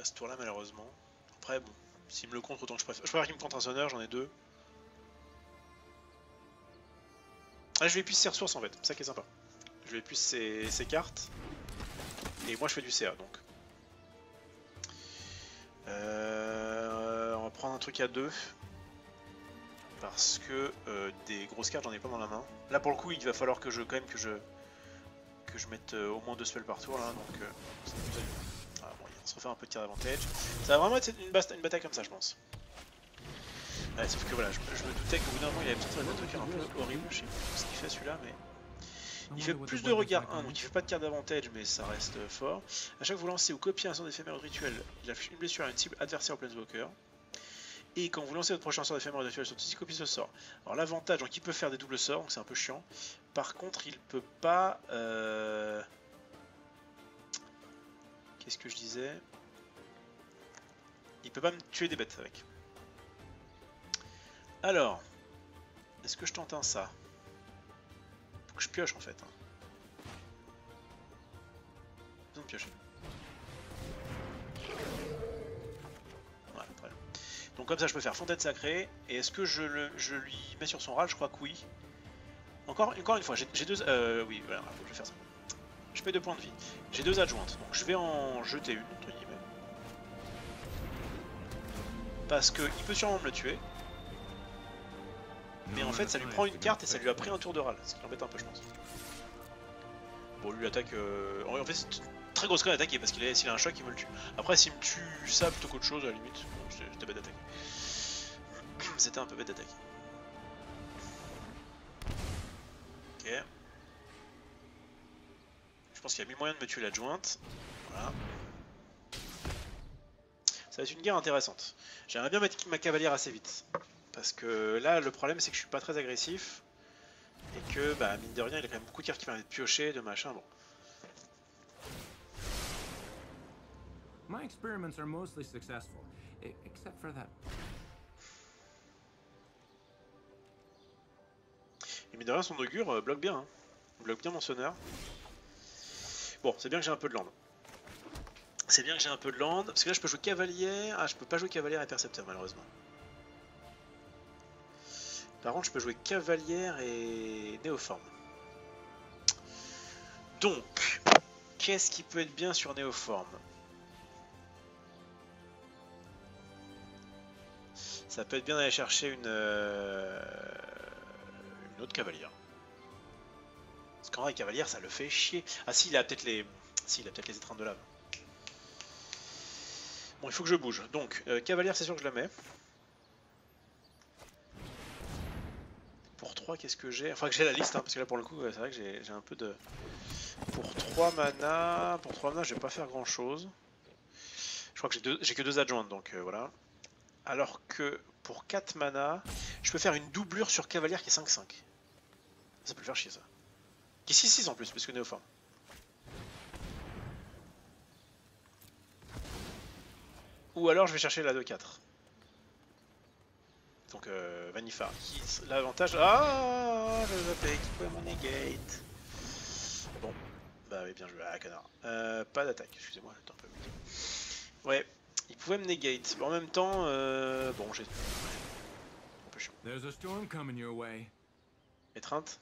à ce tour là malheureusement. Après bon, s'il me le contre autant que je préfère. Je préfère qu'il me contre un sonneur, j'en ai deux. Ah je vais épuiser ses ressources en fait, ça qui est sympa. Je vais épuiser ses, cartes. Et moi je fais du CA donc. Euh, on va prendre un truc à deux. Parce que euh, des grosses cartes, j'en ai pas dans la main. Là, pour le coup, il va falloir que je, quand même, que je, que je mette euh, au moins deux spells par tour, là. Donc, euh, ça nous a- Ah, bon, on se refait un peu de tir d'avantage. Ça va vraiment être une, bataille comme ça, je pense. Ouais, sauf que voilà, je, je me doutais qu'au bout d'un moment, il avait peut-être un truc un peu horrible. Je sais plus ce qu'il fait celui-là, mais. Il fait plus de regard 1, donc il fait pas de carte d'avantage, mais ça reste euh, fort. A chaque fois que vous lancez ou copiez un sort d'éphémère rituel, il affiche une blessure à une cible adversaire au Planeswalker. Et quand vous lancez votre prochain sort d'éphémère rituel sur ceci, copiez ce sort. Alors l'avantage, donc il peut faire des doubles sorts, donc c'est un peu chiant. Par contre, il peut pas... euh, Qu'est-ce que je disais? Il peut pas me tuer des bêtes avec. Alors, est-ce que je tente un ça? Faut que je pioche en fait. Hein. Donc comme ça je peux faire fontaine sacrée. Et est-ce que je, le, je lui mets sur son râle? Je crois que oui. Encore, encore une fois, j'ai deux... Euh, oui, voilà, je vais faire ça. Je paye deux points de vie. J'ai deux adjointes, donc je vais en jeter une, entre guillemets. Parce qu'il peut sûrement me le tuer. Mais en fait, ça lui prend une carte et ça lui a pris un tour de râle, ce qui l'embête un peu, je pense. Bon, lui, attaque. Euh... En fait, c'est une très grosse conne à attaquer parce qu'il a, s'il a un choc, il me le tue. Après, s'il me tue ça plutôt qu'autre chose, à la limite, bon, c'était bête d'attaquer. (clears throat) C'était un peu bête d'attaquer. Je pense qu'il y a mille moyens de me tuer l'adjointe. Voilà. Ça va être une guerre intéressante. J'aimerais bien mettre ma cavalière assez vite. Parce que là, le problème, c'est que je suis pas très agressif. Et que, bah, mine de rien, il y a quand même beaucoup de cartes qui permettent de piocher, de machin. Bon. My experiments are mostly successful, e- except for that. Et mine de rien, son augure euh, bloque bien. Hein. Bloque bien mon sonneur. Bon, c'est bien que j'ai un peu de land. C'est bien que j'ai un peu de land. Parce que là, je peux jouer cavalier. Ah, je peux pas jouer cavalière et percepteur, malheureusement. Par contre, je peux jouer cavalière et néoforme. Donc, qu'est-ce qui peut être bien sur néoforme? Ça peut être bien d'aller chercher une, euh, autre cavalière. Parce qu'en vrai, cavalière, ça le fait chier. Ah si, il a peut-être les, si, il a peut-être les étreintes de lave. Bon, il faut que je bouge. Donc, euh, cavalière, c'est sûr que je la mets. Pour 3, qu'est-ce que j'ai? Enfin, que j'ai la liste, hein, parce que là, pour le coup, ouais, c'est vrai que j'ai un peu de... Pour 3 mana, pour 3 mana, je vais pas faire grand-chose. Je crois que j'ai que deux adjointes, donc euh, voilà. Alors que pour 4 mana, je peux faire une doublure sur cavalière qui est 5-5. Ça peut le faire chier, ça. Qui est 6-6 en plus, parce que néoforme. Ou alors je vais chercher la 2-4. Donc euh, Vanifar. Qui l'avantage. Ah Je qui pouvait mon negate. Bon. Bah oui, bien joué. Ah, connard. Euh, pas d'attaque, excusez-moi, j'étais un peu. Ouais, il pouvait me negate. Mais en même temps, euh, bon, j'ai. Un peu chiant. Étreinte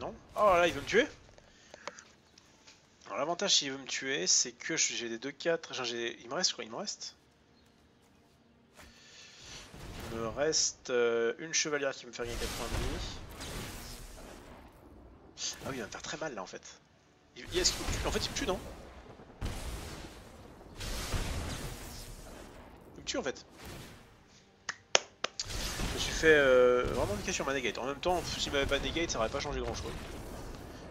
Non Oh là là, il veut me tuer Alors l'avantage s'il veut me tuer, c'est que j'ai des 2-4. Enfin, j'ai- Il me reste quoi? Il me reste Il me reste euh, une chevalière qui me fait gagner 4 points de vie. Ah oui, il va me faire très mal là en fait. En fait, il me tue, non? Il me tue en fait. Fait euh, vraiment niquer sur ma negate. En même temps, s'il m'avait pas negate, ça aurait pas changé grand chose.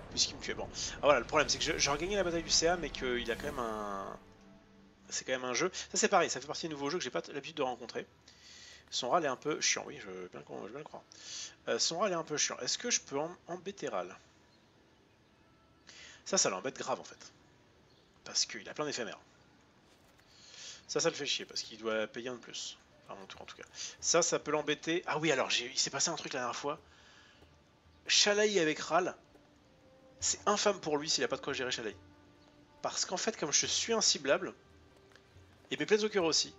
Puisqu'il me tuait. Bon. Ah voilà, le problème c'est que j'ai regagné la bataille du CA, mais qu'il a quand même un. C'est quand même un jeu. Ça c'est pareil, ça fait partie des nouveaux jeux que j'ai pas l'habitude de rencontrer. Son râle est un peu chiant, oui, je veux bien, le- croire. Euh, son râle est un peu chiant. Est-ce que je peux em- embêter râle? Ça, ça l'embête grave en fait. Parce qu'il a plein d'éphémères. Ça, ça le fait chier parce qu'il doit payer un de plus. Mon tour en tout cas. Ça, ça peut l'embêter. Ah oui, alors il s'est passé un truc la dernière fois. Chalaï avec Ral, c'est infâme pour lui s'il a pas de quoi gérer Chalaï. Parce qu'en fait, comme je suis inciblable, et mes Planeswalkers aussi,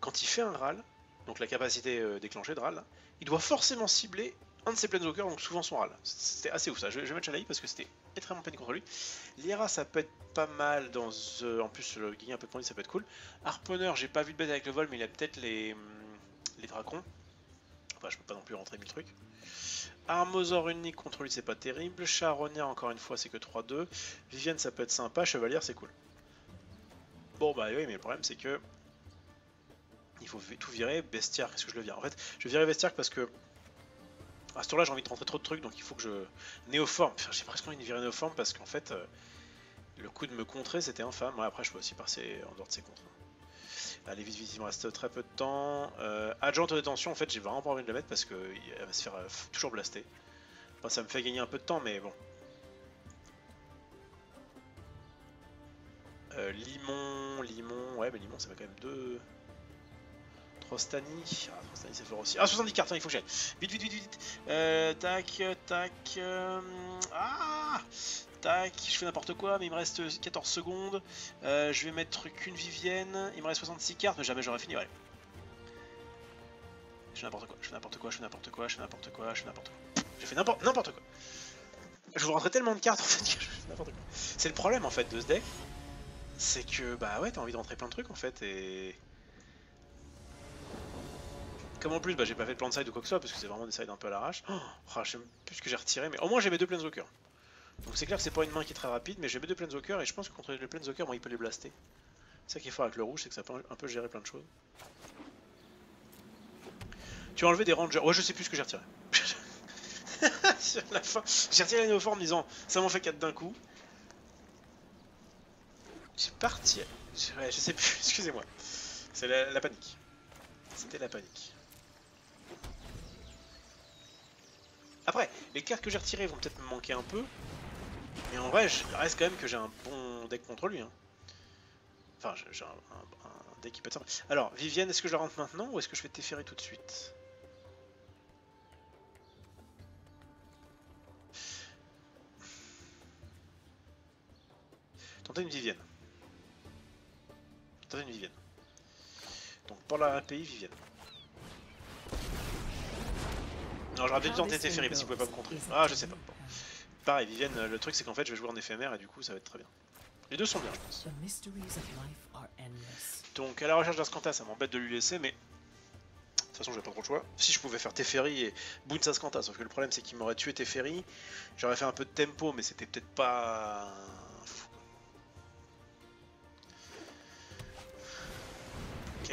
quand il fait un Ral, donc la capacité euh, déclenchée de Ral, il doit forcément cibler un de ses Planeswalkers, donc souvent son râle. C'était assez ouf ça. Je, vais mettre Chalaï parce que c'était extrêmement peine contre lui. Lyra, ça peut être pas mal dans. en plus, le gagner un peu de points ça peut être cool. Harponneur, j'ai pas vu de bête avec le vol, mais il a peut-être les, les dracons. Enfin, je peux pas non plus rentrer mille trucs. Armosaur unique contre lui, c'est pas terrible. Charonnière, encore une fois, c'est que 3-2. Vivienne, ça peut être sympa. Chevalière, c'est cool. Bon, bah oui, mais le problème, c'est que. Il faut tout virer. Bestiaire, qu'est-ce que je le vire En fait, je virer Bestiaire parce que. À ce tour-là, j'ai envie de rentrer trop de trucs, donc il faut que je. Néoforme. j'ai presque envie de virer Néoforme parce qu'en fait. Euh, le coup de me contrer, c'était infâme. Après, je peux aussi passer en dehors de ses contres. Allez, vite, vite, il me reste très peu de temps. Euh, Agent de détention, en fait, j'ai vraiment pas envie de le mettre parce qu'il va se faire euh, toujours blaster. ça me fait gagner un peu de temps, mais bon. Euh, limon, Limon, ouais, mais Limon, ça va quand même deux. Trostani, ah, Trostani, c'est fort aussi. Ah, 70 cartes, hein, il faut que. Vite, vite, vite, vite. Euh, tac, tac. Euh, ah Tac, je fais n'importe quoi, mais il me reste 14 secondes. Euh, je vais mettre qu'une Vivienne. Il me reste 66 cartes, mais jamais j'aurais fini. Ouais. Je fais n'importe quoi, je fais n'importe quoi, je fais n'importe quoi, je fais n'importe quoi, je fais n'importe quoi. J'ai fait n'importe quoi. Je vous rentrer tellement de cartes en fait (laughs) que je fais n'importe quoi. C'est le problème en fait de ce deck. C'est que bah ouais, t'as envie de rentrer plein de trucs en fait et. Comme en plus, bah j'ai pas fait de plan de side ou quoi que ce soit parce que c'est vraiment des sides un peu à l'arrache. Oh, je sais plus ce que j'ai retiré, mais au moins j'ai mes deux Planeswalkers. Donc c'est clair que c'est pas une main qui est très rapide, mais j'ai mes deux Planeswalkers et je pense que contre les Planeswalkers, bon, il peut les blaster. C'est ça qui est fort avec le rouge, c'est que ça peut un peu gérer plein de choses. Tu as enlevé des rangers. Ouais, je sais plus ce que j'ai retiré. (laughs) La j'ai retiré les néoformes en disant ça m'en fait 4 d'un coup. J'ai parti. Ouais, je sais plus, (laughs) excusez-moi. C'est la panique. C'était la panique. Après, les cartes que j'ai retirées vont peut-être me manquer un peu, mais en vrai, je reste quand même que j'ai un bon deck contre lui. Hein. Enfin, j'ai un, deck qui peut être. Alors, Vivienne, est-ce que je la rentre maintenant ou est-ce que je fais Teferi tout de suite? Tentez une Vivienne. Tentez une Vivienne. Donc pour la RPI, Vivienne. Non, j'aurais peut-être dû tenter Teferi parce qu'il pouvait pas me contrer. Ah, je sais pas. Pareil, Vivienne, le truc c'est qu'en fait je vais jouer en éphémère et du coup ça va être très bien. Les deux sont bien, je pense. Donc à la recherche d'Ascanta, ça m'embête de lui laisser, mais de toute façon j'ai pas trop le choix. Si je pouvais faire Teferi et Boons Ascanta, sauf que le problème c'est qu'il m'aurait tué Teferi, j'aurais fait un peu de tempo, mais c'était peut-être pas. Ok.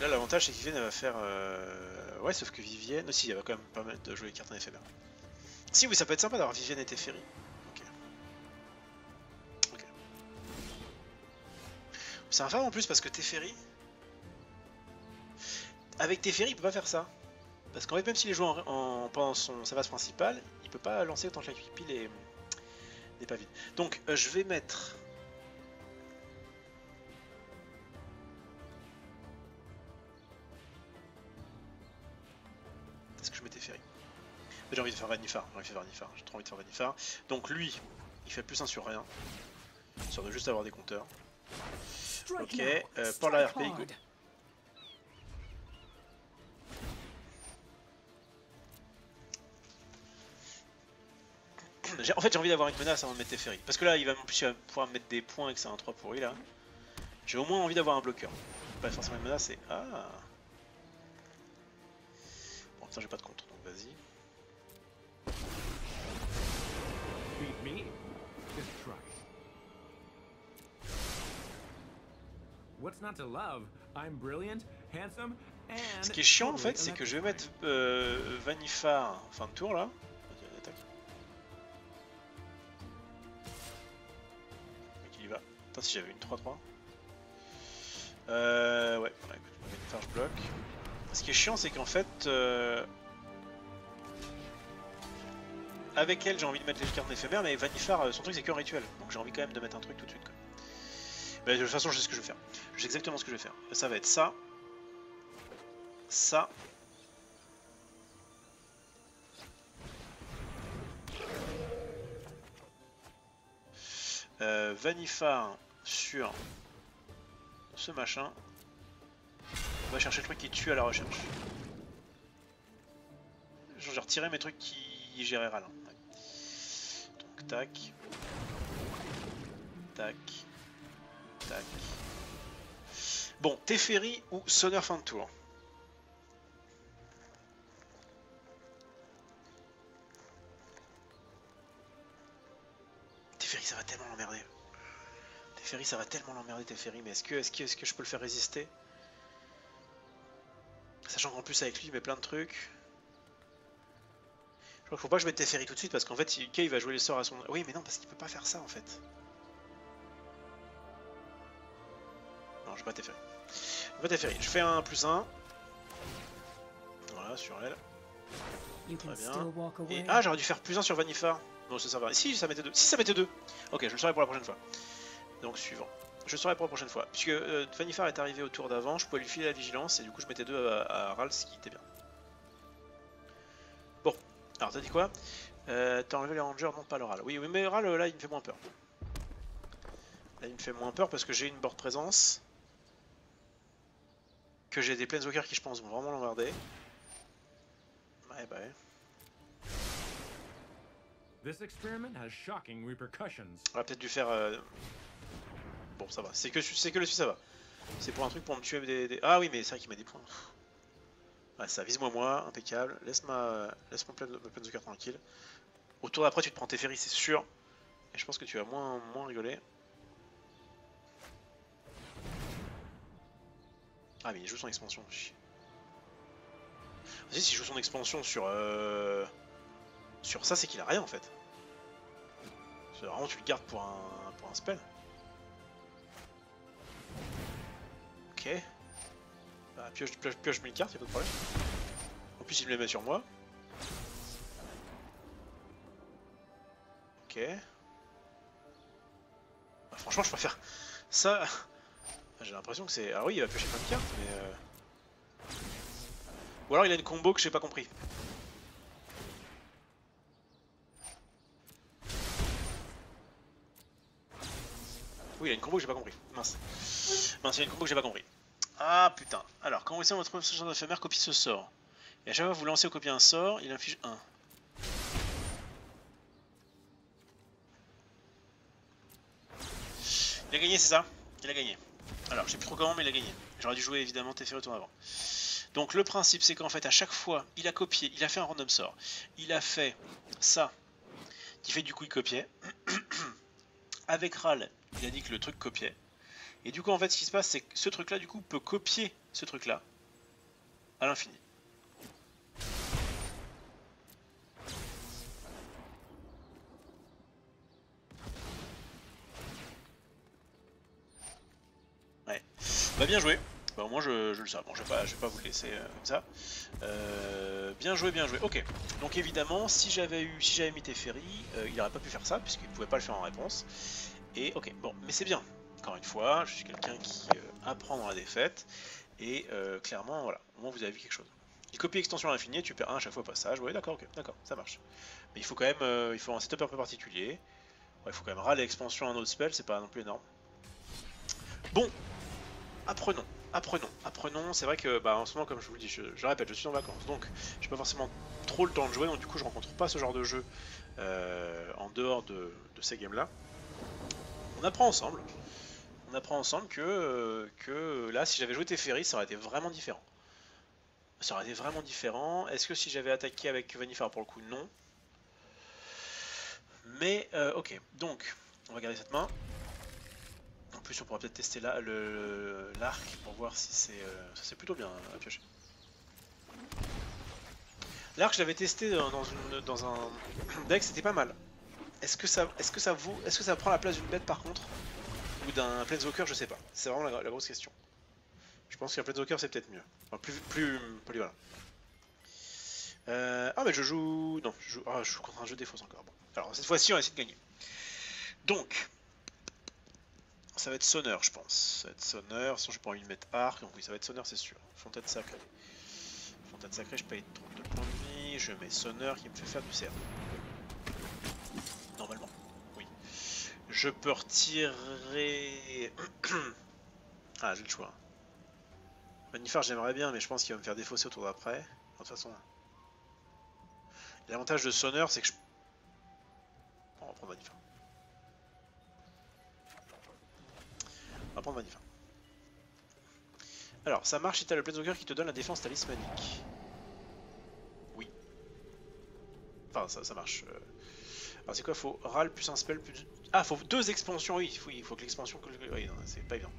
Là l'avantage c'est elle va faire... Euh... Ouais sauf que Vivienne aussi elle va quand même pas mal de jouer les cartes en éphémère. Si, oui, ça peut être sympa d'avoir Vivienne et Teferi. Ok. Ok. C'est infâme en plus parce que Teferi. Avec Teferi, il peut pas faire ça. Parce qu'en fait, même s'il est joué en, pendant son, sa phase principale, il peut pas lancer autant que la pile et n'est pas vide. Donc, euh, je vais mettre. J'ai envie de faire Vanifar, j'ai envie de faire Vanifar, j'ai trop envie de faire Vanifar. Donc lui, il fait plus 1 sur rien. Sur de juste avoir des compteurs. Ok, euh, pour la RP, go. En fait, j'ai envie d'avoir une menace avant de mettre Teferi. Parce que là, il va, plus, pouvoir me mettre des points et que c'est un 3 pourri là. J'ai au moins envie d'avoir un bloqueur. Pas forcément une menace, c'est. Ah Bon, putain, j'ai pas de contre, donc vas-y. Ce qui est chiant en fait, c'est que je vais mettre euh, Vanifar fin de tour là. il y va. Attends si j'avais une 3-3. Euh, ouais, écoute, Vanifar je bloque. Ce qui est chiant c'est qu'en fait... Euh, avec elle j'ai envie de mettre les cartes éphémères, mais Vanifar, euh, son truc c'est qu'un rituel. Donc j'ai envie quand même de mettre un truc tout de suite. Quoi. De toute façon, je sais ce que je vais faire. Je sais exactement ce que je vais faire. Ça va être ça. Ça. Euh, Vanifar sur ce machin. On va chercher le truc qui tue à la recherche. j'ai retiré mes trucs qui géraient Ral. Tac. Tac. Tac. Bon, Teferi ou Sonneur fin de tour Teferi, ça va tellement l'emmerder. Teferi, ça va tellement l'emmerder, Teferi, mais est-ce que, est que, est que je peux le faire résister? Sachant qu'en plus avec lui il met plein de trucs. Je crois qu'il faut pas que je mette Teferi tout de suite parce qu'en fait il, il va jouer les sorts à son... Oui mais non parce qu'il peut pas faire ça en fait. Non je vais pas Teferi. Je vais pas Teferi. Je fais un plus 1. Voilà sur elle. Très bien. Et, ah j'aurais dû faire plus 1 sur Vanifar. Non ça, ça va. Si ça mettait 2. Si ça mettait 2. Ok je le saurai pour la prochaine fois. Donc suivant. Je saurai pour la prochaine fois. Puisque euh, Vanifar est arrivé au tour d'avant, je pouvais lui filer la vigilance et du coup je mettais deux à, à ce qui était bien. Alors t'as dit quoi euh, T'as enlevé les rangers, non pas le Ral. Oui, oui, mais Ral là il me fait moins peur. Là il me fait moins peur parce que j'ai une board présence. Que j'ai des Planeswalkers qui je pense vont vraiment l'emmerder. Ouais bah ouais. This experiment has shocking repercussions. On va peut-être dû faire euh, Bon, ça va. C'est que, que le dessus ça va. C'est pour un truc pour me tuer des... Ah oui, mais c'est vrai qu'il m'a des points. Ouais, ça vise-moi moi, impeccable. Laisse ma, laisse mon cœur tranquille. Au tour d'après, tu te prends tes ferries, c'est sûr. Et je pense que tu vas moins, moins rigoler. Ah, mais il joue son expansion. Vas-y, s'il joue son expansion sur... Euh... Sur ça, c'est qu'il a rien en fait. Vraiment, tu le gardes pour un, pour un spell. Ok. Bah, pioche, pioche, pioche mille cartes, y'a pas de problème. En plus, il me les met sur moi. Ok. Bah, franchement, je préfère ça. J'ai l'impression que c'est. Ah oui, il va piocher plein de cartes, mais. Euh... Ou alors il a une combo que j'ai pas compris. Oui, il a une combo que j'ai pas compris. Mince. Mince, il y a une combo que j'ai pas compris. Ah putain. Alors, quand vous laissez votre professeur d'éphémère, copie ce sort. Et à chaque fois que vous lancez ou copiez un sort, il inflige 1. Il a gagné, c'est ça? Il a gagné. Alors, je sais plus trop comment, mais il a gagné. J'aurais dû jouer évidemment Teferi tour avant. Donc, le principe, c'est qu'en fait, à chaque fois, il a copié, il a fait un random sort. Il a fait ça, qui fait du coup, il copiait. (coughs) Avec Ral, il a dit que le truc copiait. Et du coup, en fait, ce qui se passe, c'est que ce truc-là, du coup, peut copier ce truc-là à l'infini. Ouais. Bah bien joué. Bah au moins je, le sais. Bon, je vais pas, je vais pas vous laisser euh, comme ça. Euh, bien joué, bien joué. Ok. Donc évidemment, si j'avais eu, si j'avais mis Teferi, euh, il n'aurait pas pu faire ça puisqu'il pouvait pas le faire en réponse. Et ok. Bon, mais c'est bien. Encore une fois, je suis quelqu'un qui euh, apprend dans la défaite. Et euh, clairement, voilà, au moins vous avez vu quelque chose. Il copie extension à l'infini, tu perds un à chaque fois passage. Oui, d'accord, ok, d'accord, ça marche. Mais il faut quand même, euh, il faut un setup un peu particulier. il faut quand même râler l'expansion à un autre spell, c'est pas non plus énorme. Bon, apprenons, apprenons, apprenons. C'est vrai que, bah, en ce moment, comme je vous le dis, je, répète, je suis en vacances, donc j'ai pas forcément trop le temps de jouer, donc du coup, je rencontre pas ce genre de jeu en dehors de, de ces games-là. On apprend ensemble on apprend ensemble que, euh, que là, si j'avais joué Teferi, ça aurait été vraiment différent. Ça aurait été vraiment différent. Est-ce que si j'avais attaqué avec Vanifar pour le coup, non. Mais, euh, ok. Donc, on va garder cette main. En plus, on pourra peut-être tester l'arc le, pour voir si c'est... Euh, ça c'est plutôt bien à piocher. L'arc, je l'avais testé dans, un (clears throat) deck, c'était pas mal. Est-ce que ça prend la place d'une bête par contre? D'un Planeswalker, je sais pas. C'est vraiment la, grosse question. Je pense qu'un Planeswalker, c'est peut-être mieux. Enfin, plus, plus. Euh, ah, mais je joue. Non, je joue... Ah, je joue contre un jeu défausse encore. Bon. Alors, cette fois-ci, on va essayer de gagner. Donc, ça va être sonneur, je pense. Ça va être sonneur. Sinon, j'ai pas envie de mettre arc. Donc, oui, ça va être sonneur, c'est sûr. Fontaine sacrée. Fontaine sacrée, je paye trop de points de vie. Je mets sonneur qui me fait faire du CR. Normalement. Je peux retirer... (clears throat) ah, j'ai le choix. Manifar, j'aimerais bien, mais je pense qu'il va me faire défausser au tour d'après. De toute façon... L'avantage de Sonneur, c'est que je... On va prendre Vanifin. On va prendre Vanifin. Alors, ça marche si t'as le Planeswalker qui te donne la défense talismanique. Oui. Enfin, ça, ça marche. euh. Alors, c'est quoi Faut RAL plus un spell plus... Ah, faut deux expansions, oui. Il faut, que l'expansion... Oui, c'est pas évident.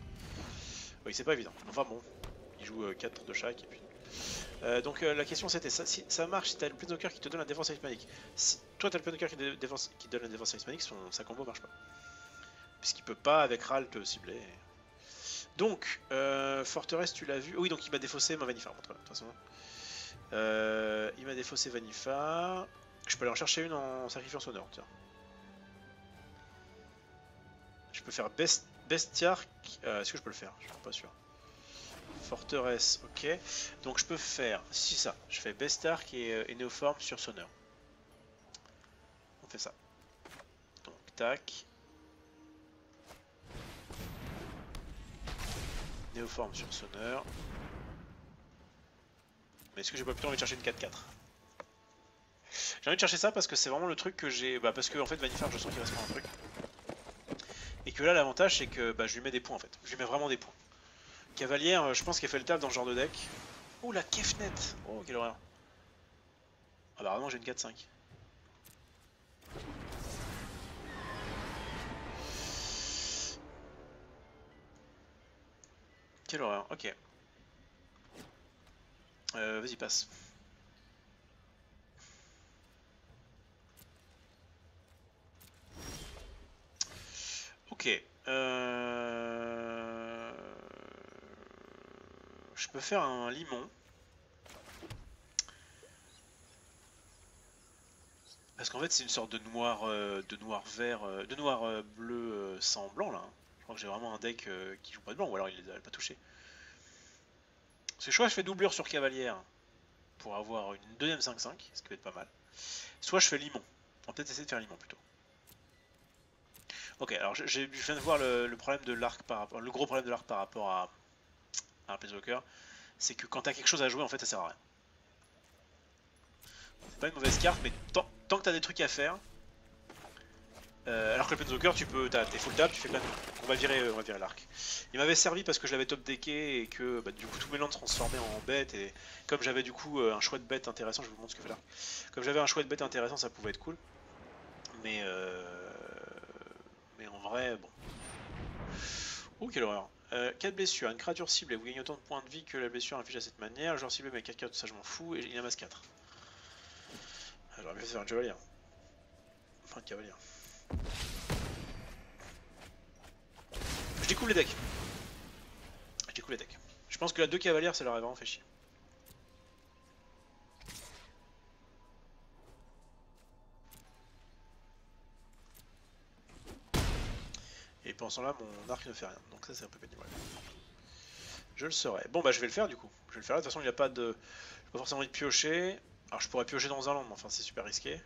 Oui, c'est pas évident. Enfin bon, il joue 4 de chaque. Euh, donc euh, la question c'était ça, si, ça marche si t'as le Planeswalker qui te donne la défense talismanique. Si toi t'as le Planeswalker qui, qui donne la défense talismanique, son, sa combo marche pas. Puisqu'il peut pas avec Ral te cibler. Donc, euh, Forteresse tu l'as vu? Oui donc il m'a défaussé ma Vanifar, de toute façon. Euh, il m'a défaussé Vanifar. Je peux aller en chercher une en sacrifiant son honneur, tiens. Je peux faire Best, euh, Est-ce que je peux le faire? Je suis pas sûr. Forteresse, ok. Donc je peux faire, si ça, je fais Bestark et, euh, et Néoforme sur Sonneur. On fait ça. Donc tac. Néoforme sur Sonneur. Mais est-ce que j'ai pas plutôt envie de chercher une 4-4 J'ai envie de chercher ça parce que c'est vraiment le truc que j'ai... Bah parce que en fait Vanifar je sens qu'il reste pas un truc. Et que là l'avantage c'est que bah, je lui mets des points en fait. Je lui mets vraiment des points. Cavalière, euh, je pense qu'elle fait le taf dans ce genre de deck. Oh la Kefnet Oh quelle horreur Ah bah vraiment j'ai une 4-5. Quelle horreur, ok. Euh, Vas-y passe. Ok. Euh... Je peux faire un limon. Parce qu'en fait c'est une sorte de noir, euh, de noir vert, euh, de noir bleu sans blanc là. Je crois que j'ai vraiment un deck qui joue pas de blanc ou alors il les a pas touchés. C'est soit je fais doublure sur cavalière pour avoir une deuxième 5-5, ce qui peut être pas mal. Soit je fais limon. On va peut-être de faire limon plutôt. Ok, alors j'ai- je viens de voir le, problème de l'arc par rapport, le gros problème de l'arc par rapport à, à un c'est que quand t'as quelque chose à jouer, en fait, ça sert à rien. C'est pas une mauvaise carte, mais tant, que t'as des trucs à faire, euh, alors que le Planeswalker, tu peux, t'es full tap, tu fais plein de... On va virer, euh, on va virer l'arc. Il m'avait servi parce que je l'avais top decké et que bah, du coup tous mes lands se transformaient en bêtes et comme j'avais du coup euh, un chouette bête intéressant, je vous montre ce que fait l'arc. Comme j'avais un chouette bête intéressant, ça pouvait être cool. Mais euh... mais en vrai, bon. Oh quelle horreur. Euh, 4 blessures, une créature ciblée, vous gagnez autant de points de vie que la blessure inflige à cette manière. Joueur ciblé met 4 cartes, ça je m'en fous, et il amasse 4. Ah, J'aurais fait faire un cavalier. Enfin, un cavalier. Je découvre les decks. Je découvre les decks. Je pense que la 2 cavalières, ça leur a vraiment fait chier. Et pendant ce temps-là, mon arc ne fait rien. Donc ça, c'est un peu pénible. Je le saurais. Bon, bah je vais le faire du coup. Je vais le faire. De toute façon, il n'y a pas de... J'ai pas forcément envie de piocher. Alors, je pourrais piocher dans un land, mais enfin, c'est super risqué.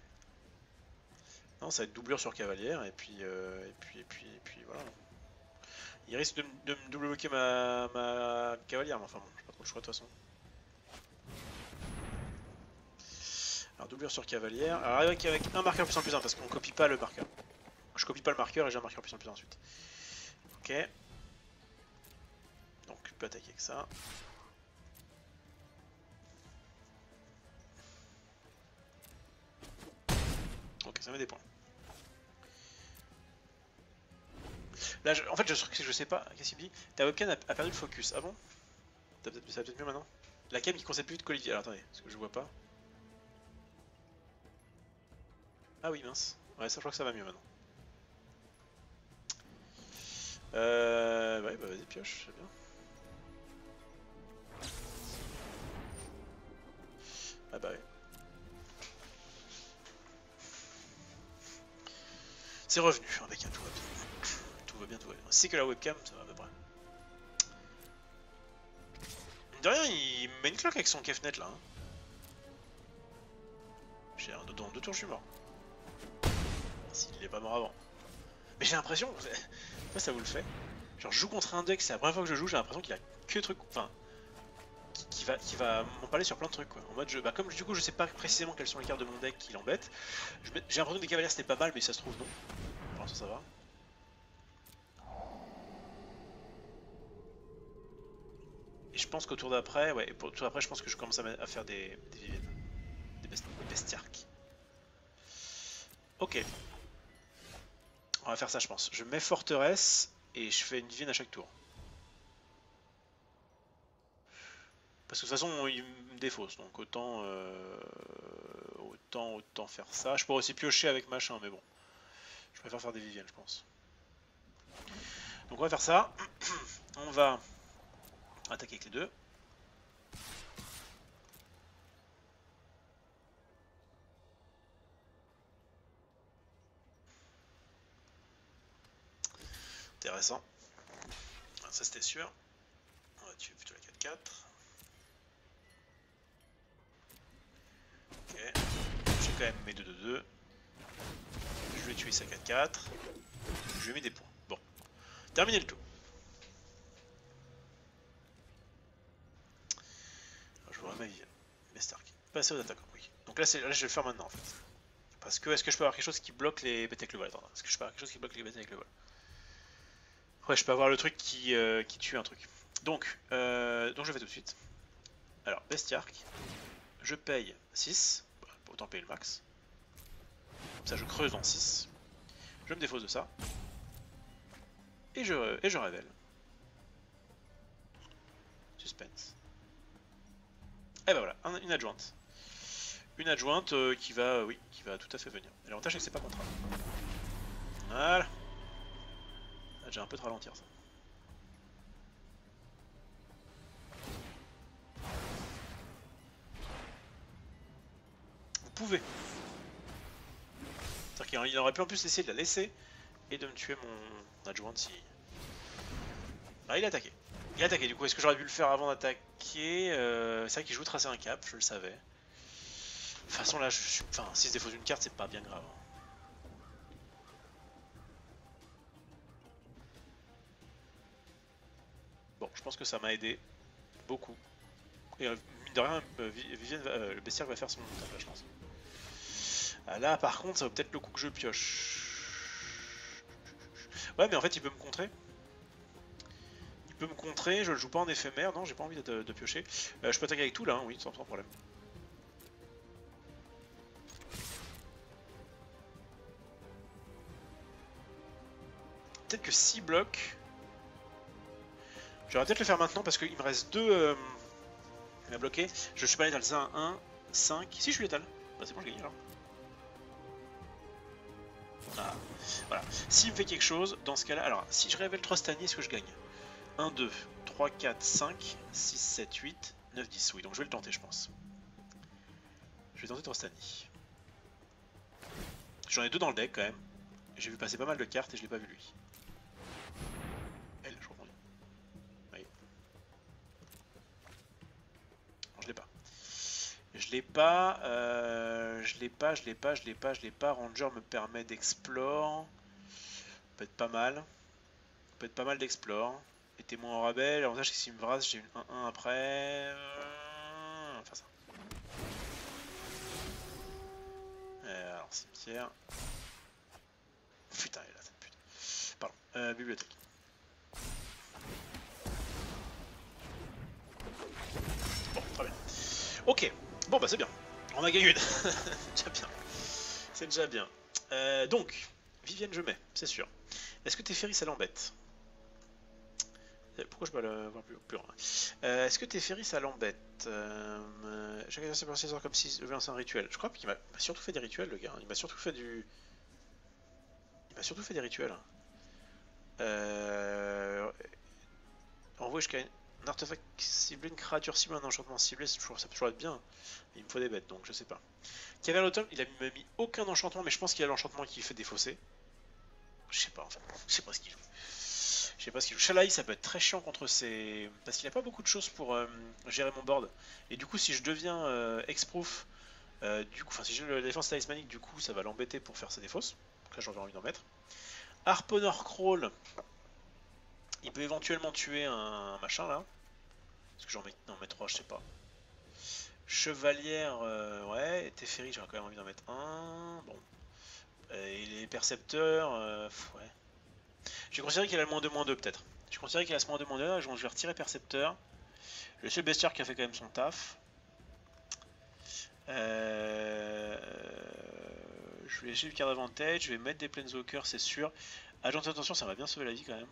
Non, ça va être doublure sur cavalière, et puis... euh, et puis, et puis, et puis, voilà. Il risque de, me double bloquer ma, ma cavalière, mais enfin bon, j'ai pas trop le choix de toute façon. Alors doublure sur cavalière. Alors avec, avec un marqueur plus en plus 1 parce qu'on copie pas le marqueur. Je copie pas le marqueur et j'ai un marqueur plus en plus 1 ensuite. Ok. Donc je peux attaquer avec ça. Ok, ça met des points. Là, je- en fait, je, je sais pas. Qu'est-ce qu'il dit? Ta webcam a, perdu le focus. Ah bon? Ça va peut-être mieux maintenant La cam qui concède plus vite qu'Olivier. Alors attendez, parce que je vois pas. Ah oui, mince. Ouais, ça, je crois que ça va mieux maintenant. Euh. Ouais, bah vas-y, pioche, c'est bien. Ah bah ouais. C'est revenu, avec un tout. Tout va bien, tout va bien. C'est que la webcam, ça va à peu près. De rien, il met une claque avec son kefnet là. hein. J'ai un dans deux tours, je suis mort. S'il est pas mort avant. Mais j'ai l'impression, moi ça vous le fait? Genre, je joue contre un deck, c'est la première fois que je joue, j'ai l'impression qu'il a que truc. Enfin, qui, va, qui va sur plein de trucs quoi. En mode, je, bah, comme du coup je sais pas précisément quelles sont les cartes de mon deck qui l'embêtent, j'ai l'impression que des cavaliers c'était pas mal, mais ça se trouve non. Pour l'instant ça va. Et je pense qu'au tour d'après, ouais, et pour tour d'après, je pense que je commence à, faire des, des. Des, best- des bestiarques. Ok. On va faire ça, je pense. Je mets forteresse et je fais une Vivienne à chaque tour. Parce que de toute façon, il me défausse, donc autant, euh, autant, autant faire ça. Je pourrais aussi piocher avec machin, mais bon. Je préfère faire des Viviennes, je pense. Donc on va faire ça. (clears throat) On va attaquer avec les deux. Ah, Ça c'était sûr. On va tuer plutôt la 4-4. Ok. J'ai quand même mes 2-2-2. Je vais tuer sa 4-4. Je lui mis des points. Bon. Terminé le tour. Alors, Je vois ma vie. Mes Stark. Passer aux attaquants, oui. Donc là, là, je vais le faire maintenant en fait. Parce que est-ce que je peux avoir quelque chose qui bloque les bêtes avec le vol? Attends, est-ce que je peux avoir quelque chose qui bloque les bêtes avec le vol? Ouais, je peux avoir le truc qui, euh, qui tue un truc. Donc, euh, donc je vais tout de suite. Alors, Bestiark. Je paye 6. Bah, autant payer le max. Comme ça, je creuse dans 6. Je me défausse de ça. Et je, et je révèle. Suspense. Et bah voilà, un- une adjointe. Une adjointe euh, qui va, oui, qui va tout à fait venir. L'avantage c'est que c'est pas contrat. Voilà. J'ai un peu de ralentir ça. Vous pouvez. C'est-à-dire qu'il aurait pu en plus essayer de la laisser et de me tuer mon adjointe si. Ah, il a attaqué. Il a attaqué, du coup, est-ce que j'aurais dû le faire avant d'attaquer? Euh, C'est vrai qu'il joue tracer un cap, je le savais. De toute façon, là, je suis. Enfin, s'il se défausse une carte, c'est pas bien grave. Pense que ça m'a aidé beaucoup. Et euh, de rien, euh, Vi- Vivienne va- euh, le bestiaire va faire son taf là, je pense. Ah, là, par contre, ça vaut peut-être le coup que je pioche. Ouais, mais en fait, il peut me contrer. Il peut me contrer, je le joue pas en éphémère, non, j'ai pas envie de, de piocher. Euh, je peux attaquer avec tout là, hein, oui, sans, sans problème. Peut-être que 6 blocs. J'aurais peut-être le faire maintenant parce qu'il me reste 2 euh, à bloquer. Je suis pas létal, c'est un 1, 5. Si je suis létal, bah c'est bon, je gagne alors. Ah, voilà. S'il me fait quelque chose, dans ce cas-là, alors si je révèle Trostani, est-ce que je gagne? 1, 2, 3, 4, 5, 6, 7, 8, 9, 10. Oui, donc je vais le tenter, je pense. Je vais tenter Trostani. J'en ai deux dans le deck quand même. J'ai vu passer pas mal de cartes et je l'ai pas vu lui. L'ai pas, euh, je l'ai pas, je l'ai pas, je l'ai pas, je l'ai pas. Ranger me permet d'explore. Peut être pas mal. Peut être pas mal d'explore. Et témoin au rabais, l'avantage que s'il me brasse, j'ai une 1-1 après. Euh, Enfin ça. Euh, alors cimetière. Putain, elle est là cette pute. Pardon. Euh, bibliothèque. Bon, très bien. Ok. Bon bah c'est bien. On a gagné une. (laughs) déjà bien. C'est déjà bien. Euh, donc, Vivienne je mets, c'est sûr. Est-ce que Teferi ça l'embête Euh, Pourquoi je peux le voir plus, plus loin Euh, Est-ce que Teferi ça l'embête euh, Chaque adversaire peut lancer comme si je lancer un rituel. Je crois qu'il m'a surtout fait des rituels le gars. Il m'a surtout fait du... Il m'a surtout fait des rituels. Euh... Envoie jusqu'à une... un artefact ciblé, une créature ciblée, un enchantement ciblé, ça peut toujours être bien. Mais il me faut des bêtes, donc je sais pas. Caverne Automne, il a mis aucun enchantement, mais je pense qu'il a l'enchantement qui fait défausser. Je sais pas, en fait. Je sais pas ce qu'il joue. Je sais pas ce qu'il joue. Shalai, ça peut être très chiant contre ces... Parce qu'il a pas beaucoup de choses pour euh, gérer mon board. Et du coup, si je deviens euh, ex-proof, euh, du coup, enfin, si j'ai la défense talismanique, du coup, ça va l'embêter pour faire ses défausses. Donc là, j'aurais envie d'en mettre. Harponneur Crawl. Il peut éventuellement tuer un machin là. Est-ce que j'en mets... Mais 3, je sais pas. Chevalière, euh, ouais. Teferi, j'aurais quand même envie d'en mettre un. Bon. Et les percepteurs, euh, ouais. Je vais considérer qu'il a le moins 2, moins 2 peut-être. Je vais considérer qu'il a ce moins 2, moins 2. Je vais retirer percepteur. Le bestiaire qui a fait quand même son taf. Euh... Je vais le card d'avantage. Je vais mettre des planeswalkers, c'est sûr. Agent d'attention, ça va bien sauver la vie quand même.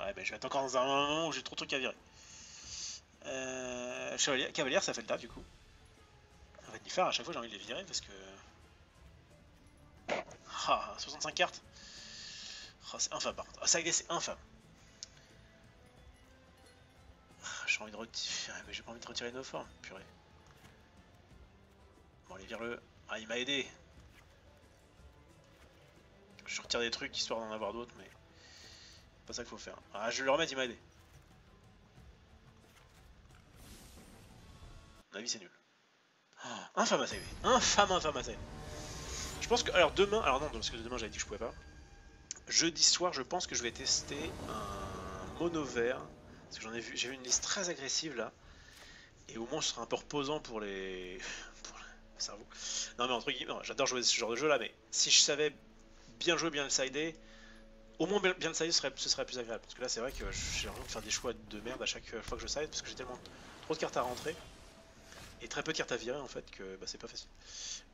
Ouais, ben je vais être encore dans un moment où j'ai trop de trucs à virer. Euh, chevalier, cavalière, ça fait le taf du coup. On va y faire à chaque fois j'ai envie de les virer parce que. Ah, 65 cartes. Oh, c'est infâme par contre. Ah, ça c'est infâme. Ah, j'ai envie de retirer, mais j'ai pas envie de retirer nos formes, purée. Bon, allez, vire-le. Ah, il m'a aidé. Je retire des trucs histoire d'en avoir d'autres, mais. Pas ça qu'il faut faire. Ah, je vais le remettre, il m'a aidé. mon avis, c'est nul. Oh, infâme à Infâme, infâme à Je pense que. Alors, demain. Alors, non, parce que demain, j'avais dit que je pouvais pas. Jeudi soir, je pense que je vais tester un mono vert. Parce que j'en ai vu. J'ai vu une liste très agressive là. Et au moins, ce sera un peu reposant pour les. (laughs) pour le cerveau. Non, mais entre guillemets, j'adore jouer ce genre de jeu là, mais si je savais bien jouer, bien le sider, au moins bien, le sider, ce serait, plus agréable. Parce que là, c'est vrai que j'ai l'impression de faire des choix de merde à chaque fois que je side, parce que j'ai tellement trop de cartes à rentrer. Et très peu de cartes à virer en fait que bah, c'est pas facile.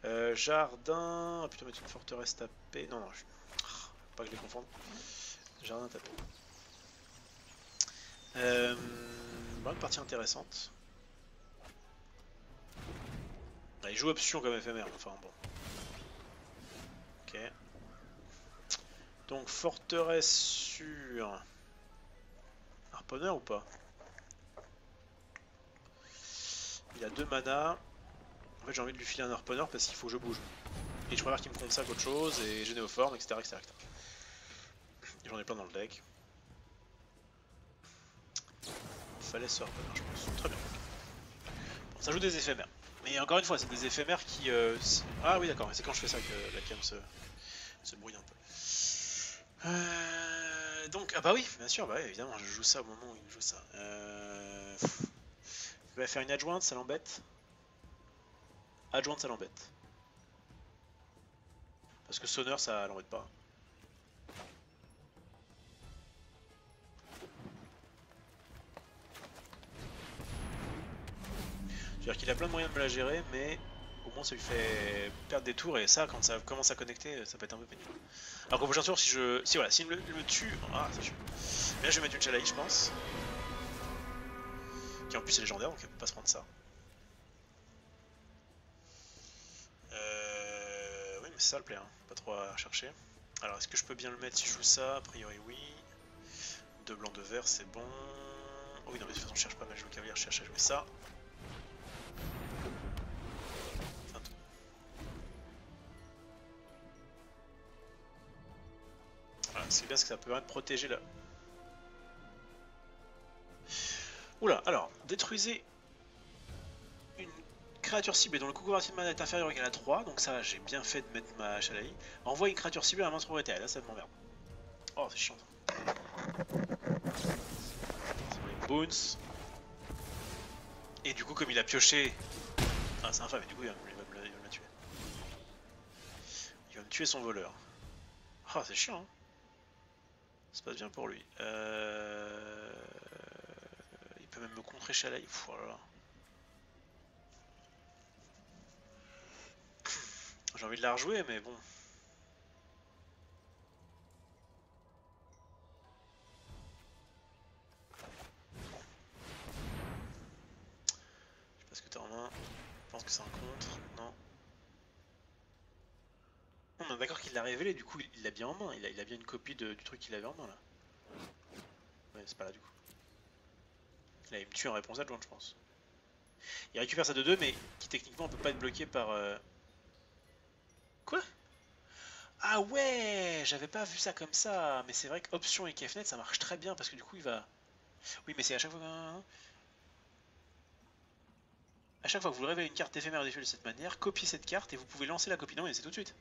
Euh, jardin. Ah, plutôt mettre une forteresse tapée. Non, non, je... pas que je les confonde. Jardin tapé. Euh... Une partie intéressante. Ah, il joue option comme éphémère, enfin bon. Ok. Donc forteresse sur... Harponneur ou pas? Il a deux mana. En fait, j'ai envie de lui filer un harponneur parce qu'il faut que je bouge. Et je préfère qu'il me compte ça qu'autre chose, et Généoforme, etc. etc., etc. J'en ai plein dans le deck. Fallait ce harponneur, je pense. Très bien. Bon, ça joue des éphémères. Mais encore une fois, c'est des éphémères qui... Euh, ah oui, d'accord, c'est quand je fais ça que la cam se, se brouille un peu. Euh, donc, ah bah oui, bien sûr, bah évidemment, je joue ça au moment où il joue ça. Euh... Va faire une adjointe, ça l'embête. Adjointe, ça l'embête. Parce que sonneur, ça l'embête pas. C'est-à-dire qu'il a plein de moyens de me la gérer, mais au moins ça lui fait perdre des tours, et ça, quand ça commence à connecter, ça peut être un peu pénible. Alors qu'au prochain tour, si je... Si voilà, s'il me, me, tue... Ah, c'est chiant. Mais là, je vais mettre une chalaï, je pense qui en plus est légendaire, donc elle peut pas se prendre ça. Euh... Oui, mais c'est ça le play, hein. pas trop à chercher. Alors, est-ce que je peux bien le mettre si je joue ça? A priori, oui. Deux blancs, deux verts, c'est bon. Oh oui, non, mais de toute façon, je cherche pas mal jouer cavalier, je cherche à jouer ça. C'est bien ce que ça peut permettre de protéger là. Oula, alors, détruisez une créature ciblée dont le coût de mana est inférieur égal à 3, donc ça j'ai bien fait de mettre ma chalaï. Envoie une créature ciblée à un monstre propriétaire, là ça m'emmerde. Oh c'est chiant. Boons. Et du coup comme il a pioché... Ah c'est infâme, et du coup il va, me, me tuer. Il va me tuer son voleur. Oh c'est chiant. Hein. Ça se passe bien pour lui. Euh peut même me contrer Chalaï. Oh J'ai envie de la rejouer, mais bon. Je sais pas ce que t'as en main. Je pense que c'est un contre. On est d'accord qu'il l'a révélé, du coup il l'a bien en main. Il a, a bien une copie du truc qu'il avait en main là. Ouais, c'est pas là du coup. Là, il me tue en réponse à je pense. Il récupère sa 2-2, mais qui techniquement peut pas être bloqué par... Euh, Quoi? Ah ouais J'avais pas vu ça comme ça. Mais c'est vrai qu'option et KFNet, ça marche très bien, parce que du coup, il va... Oui, mais c'est à chaque fois... À chaque fois que vous révélez une carte éphémère défaut de cette manière, copiez cette carte et vous pouvez lancer la copie. Non, mais c'est tout de suite.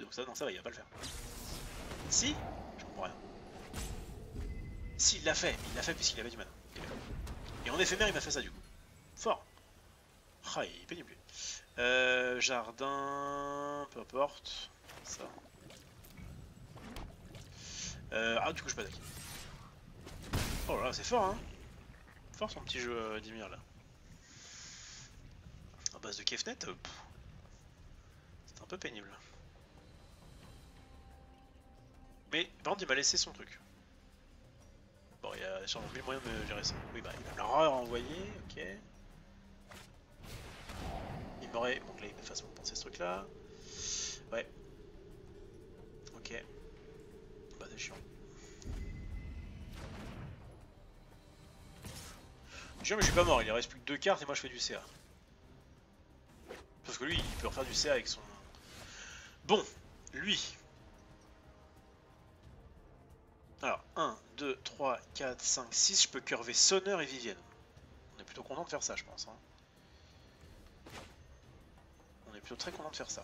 Donc ça, non, ça va, il va pas le faire. Si Je comprends rien. Si, il l'a fait. Il l'a fait puisqu'il avait du mana. Et en éphémère, il m'a fait ça du coup. Fort. Ah, il est pénible. Euh, jardin, peu importe. Ça. Euh, ah, du coup, je peux attaquer. Oh là, c'est fort, hein. Fort son petit jeu euh, Dimir là. À base de Kefnet, c'est un peu pénible. Mais par contre, il m'a laissé son truc. Bon, il y a sûrement mille moyens de gérer ça. Oui, bah, il va le renvoyer, ok. Il m'aurait. Bon, là, il me fasse penser ce truc là. Ouais. Ok. Bah, c'est chiant. Chiant, mais je suis pas mort, il reste plus que deux cartes et moi je fais du CA. Parce que lui, il peut refaire du CA avec son. Bon, lui, alors, 1, 2, 3, 4, 5, 6, je peux curver Sonneur et Vivienne. On est plutôt content de faire ça, je pense. Hein. On est plutôt très content de faire ça.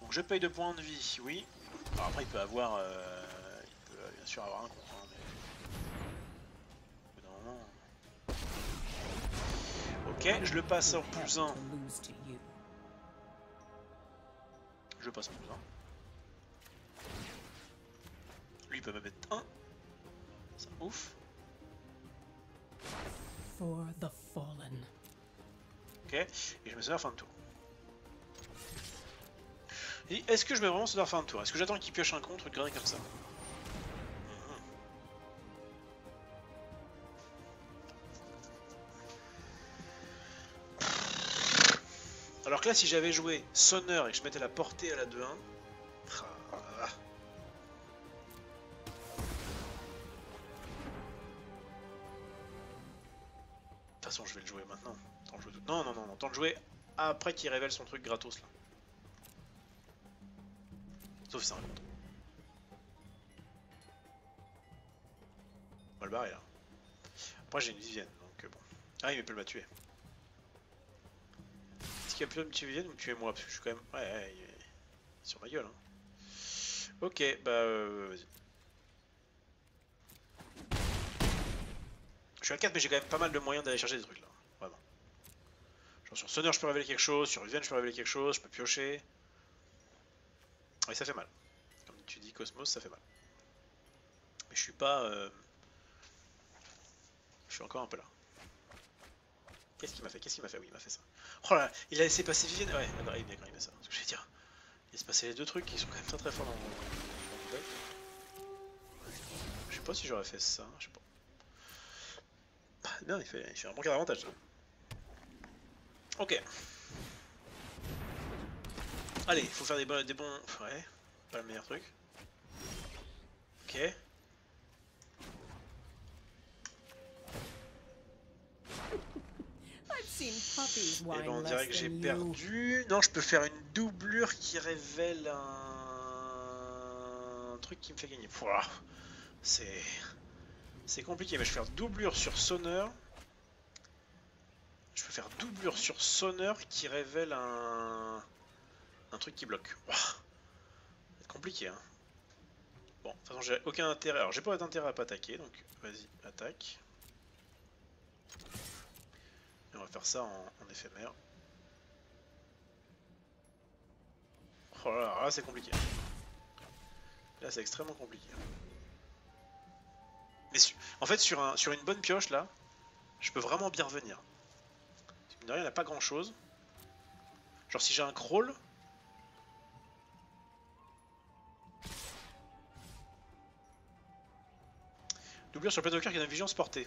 Donc je paye de points de vie, oui. Alors après, il peut avoir... Euh, il peut bien sûr avoir un contre, hein, mais... Ok, je le passe en plus 1. Je passe en plus 1. Lui, il peut me mettre 1. Ça ouf. For the fallen. Ok, et je me sers fin de tour. Est-ce que je mets vraiment ce fin de tour? Est-ce que j'attends qu'il pioche un contre, regarder comme ça? Alors que là, si j'avais joué sonneur et que je mettais la portée à la 2-1, je vais le jouer maintenant. Non, non, non, non, tant de jouer après qu'il révèle son truc gratos là. Sauf c'est un contre. On va le barrer là. Après j'ai une Vivienne, donc euh, bon. Ah, il peut pas tuer. Est-ce qu'il a plus me tuer Vivienne ou tuer moi? Parce que je suis quand même... Ouais, ouais, il est sur ma gueule. Hein. Ok, bah euh, vas-y. Suis à 4 mais j'ai quand même pas mal de moyens d'aller chercher des trucs là. Vraiment. Genre sur Sonneur je peux révéler quelque chose, sur Vivienne je peux révéler quelque chose, je peux piocher. Et ça fait mal. Comme tu dis Cosmos, ça fait mal. Mais je suis pas... Euh... Je suis encore un peu là. Qu'est-ce qu'il m'a fait? Qu'est-ce qu'il m'a fait? Oui, il m'a fait ça. Oh là, il a laissé passer Vivienne Ouais, d'accord, il met ça. Ce que je vais dire. Il laisse passer les deux trucs qui sont quand même très très forts dans mon deck. Je sais pas si j'aurais fait ça, je sais pas. Bien, il fait, il fait un bon d'avantage. Ok. Allez, il faut faire des, bons, des bons... Ouais, pas le meilleur truc. Ok. Et ben on dirait que j'ai perdu. Non, je peux faire une doublure qui révèle un, un truc qui me fait gagner. C'est... C'est compliqué, mais je peux faire doublure sur sonneur. Je peux faire doublure sur sonneur qui révèle un, un truc qui bloque. C'est compliqué, hein. Bon, de toute façon, j'ai aucun intérêt. Alors, j'ai pas d'intérêt à pas attaquer, donc vas-y, attaque. Et on va faire ça en, en éphémère. Oh là là, là c'est compliqué. Là, c'est extrêmement compliqué. Mais en fait, sur, un, sur une bonne pioche, là, je peux vraiment bien revenir. Rien, il n'y a pas grand chose. Genre, si j'ai un crawl. Doublure sur le plateau qui a une vigilance portée.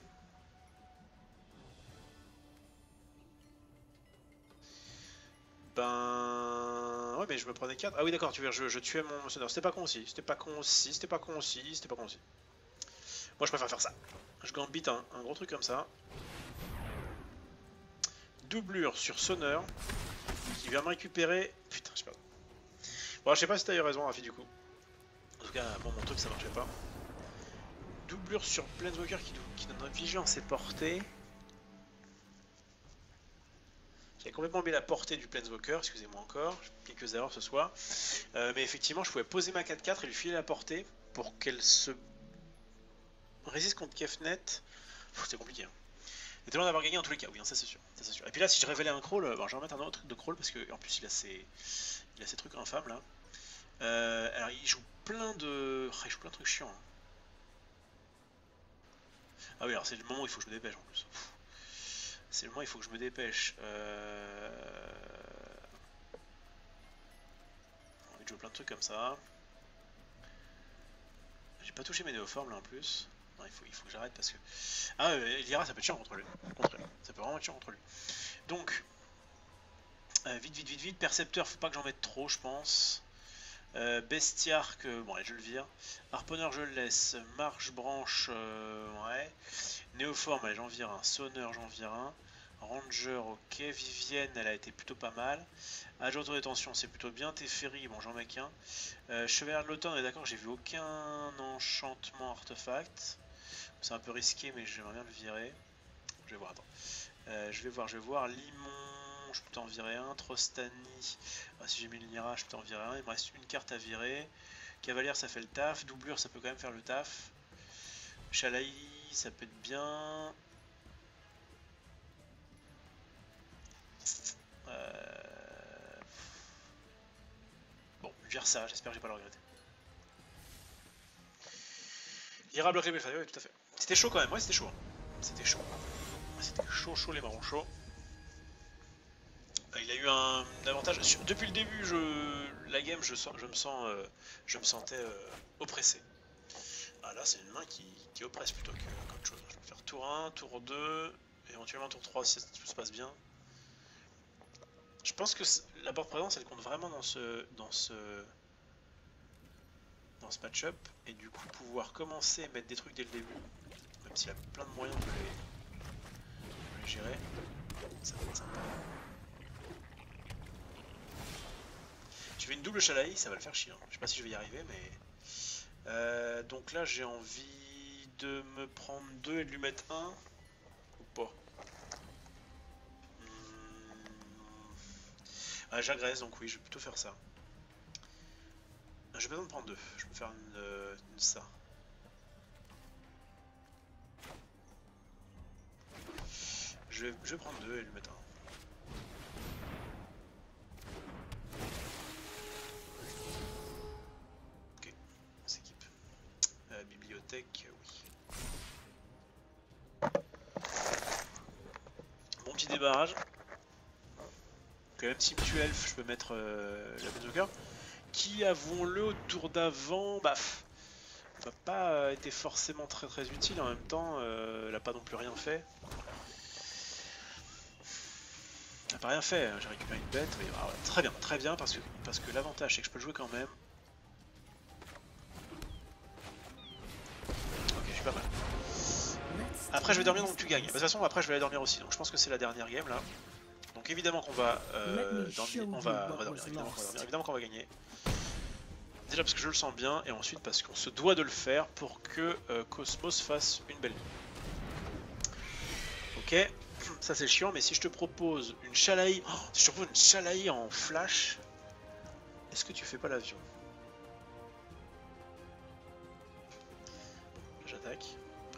Ben. Ouais, mais je me prenais 4. Ah oui, d'accord, tu veux dire, je, je tuais mon. C'était pas con aussi. C'était pas con aussi. C'était pas con aussi. C'était pas con aussi. Moi je préfère faire ça. Je gambite un, un gros truc comme ça. Doublure sur sonneur. Qui vient me récupérer. Putain, je pas. Bon, je sais pas si t'as eu raison, Rafi, du coup. En tout cas, bon, mon truc ça marchait pas. Doublure sur Planeswalker qui, qui donne vigilance et portée. J'ai complètement mis la portée du Planeswalker, excusez-moi encore, quelques erreurs ce soir. Euh, mais effectivement, je pouvais poser ma 4-4 et lui filer la portée pour qu'elle se Résiste contre Kefnet. C'est compliqué. Hein. était loin d'avoir gagné en tous les cas, oui, hein, ça c'est sûr, sûr. Et puis là, si je révélais un crawl, euh, bon, je vais remettre un autre truc de crawl parce que en plus il a ces, il a ces trucs infâmes là. Euh, alors il joue plein de, ah, il joue plein de trucs chiants. hein. Ah oui, alors c'est le moment où il faut que je me dépêche en plus. C'est le moment où il faut que je me dépêche. Euh... J'ai envie de jouer plein de trucs comme ça. J'ai pas touché mes néoformes là en plus. Non, il faut, il faut que j'arrête parce que. Ah, Elira, ça peut être chiant contre lui. Contre lui. Ça peut vraiment être chiant contre lui. Donc, euh, vite, vite, vite, vite. Percepteur, faut pas que j'en mette trop, je pense. Euh, bon, allez, je le vire. Harponneur, je le laisse. Marche, branche, euh, ouais. Néoforme, j'en vire un. Sonneur, j'en vire un. Ranger, ok. Vivienne, elle a été plutôt pas mal. Agent de rétention, c'est plutôt bien. Teferi, bon, j'en mets qu'un. Euh, Chevalier de l'automne, on est d'accord, j'ai vu aucun enchantement artefact. C'est un peu risqué, mais j'aimerais bien le virer. Je vais voir, attends. Euh, je vais voir, je vais voir. Limon, je peux t'en virer un. Trostani, ah, si j'ai mis le Nira, je peux t'en virer un. Il me reste une carte à virer. Cavalière, ça fait le taf. Doublure, ça peut quand même faire le taf. Chalaï, ça peut être bien. Euh, Bon, je vire ça, j'espère que j'ai pas le regretter. Lira bloqué Belfast, oui, tout à fait. C'était chaud quand même, ouais, c'était chaud. hein. C'était chaud. C'était chaud, chaud, les marrons chauds. Euh, Il a eu un avantage. Depuis le début, je, la game, je, sens, je me euh, sentais euh, oppressé. Ah là, c'est une main qui, oppresse plutôt qu'autre chose. Je vais faire tour 1, tour 2, éventuellement tour 3 si tout se passe bien. Je pense que la board présence, elle compte vraiment dans ce, dans ce, dans ce match-up, et du coup pouvoir commencer à mettre des trucs dès le début, s'il a plein de moyens de les, gérer, ça va être sympa. Je fais une double chalaï, ça va le faire chier. hein. Je sais pas si je vais y arriver, mais euh, donc là j'ai envie de me prendre deux et de lui mettre un ou pas. Ah, j'agresse, donc oui, je vais plutôt faire ça. J'ai besoin de prendre deux. Je peux faire une, euh, une ça. Je vais, prendre deux et lui mettre un. Ok, on s'équipe. Euh, bibliothèque, oui. Bon petit débarrage. Que même si tu elfe, je peux mettre euh, la bazooka. Qui, avouons-le, au tour d'avant, bah, n'a pas été forcément très très utile. En même temps, euh, elle a pas non plus rien fait. Pas rien fait. hein. J'ai récupéré une bête. mais, ah ouais, très bien, très bien, parce que, parce que l'avantage c'est que je peux le jouer quand même. Ok, je suis pas mal. Après, je vais dormir donc tu gagnes. De toute façon, après, je vais aller dormir aussi. Donc, je pense que c'est la dernière game là. Donc, évidemment qu'on va euh, dormir. On va, on va dormir. Évidemment qu'on va dormir. Évidemment qu'on va gagner. Déjà parce que je le sens bien, et ensuite parce qu'on se doit de le faire pour que euh, Cosmos fasse une belle nuit. Ok, ça c'est chiant, mais si je te propose une chalaï, oh, si je te propose une chalaï en flash, est-ce que tu fais pas l'avion? J'attaque.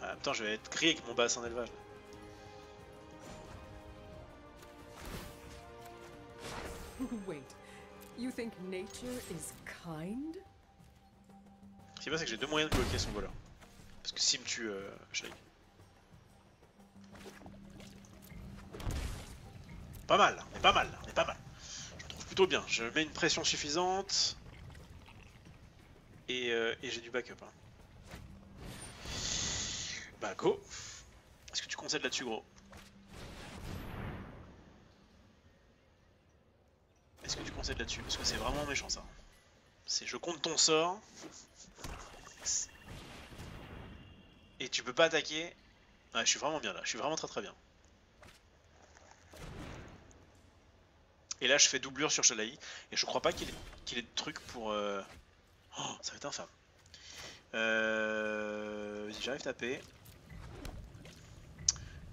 Ah, en même temps, je vais être grillé avec mon bassin d'élevage. (laughs) Wait, you think nature is kind? Ce qui est pas, c'est que j'ai deux moyens de bloquer son voleur. Parce que s'il me tue, euh. Pas mal, on est pas mal, on est pas mal. Je trouve plutôt bien. Je mets une pression suffisante. Et, euh, et j'ai du backup. Hein. Bah go. Est-ce que tu concèdes là-dessus gros? Est-ce que tu concèdes là-dessus? Parce que c'est vraiment méchant ça. C'est je compte ton sort. Et tu peux pas attaquer. Je suis vraiment bien là, je suis vraiment très très bien. Et là, je fais doublure sur Shalaï. Et je crois pas qu'il ait, de trucs pour. euh, Oh, ça va être infâme. Euh... Vas-y, j'arrive à taper.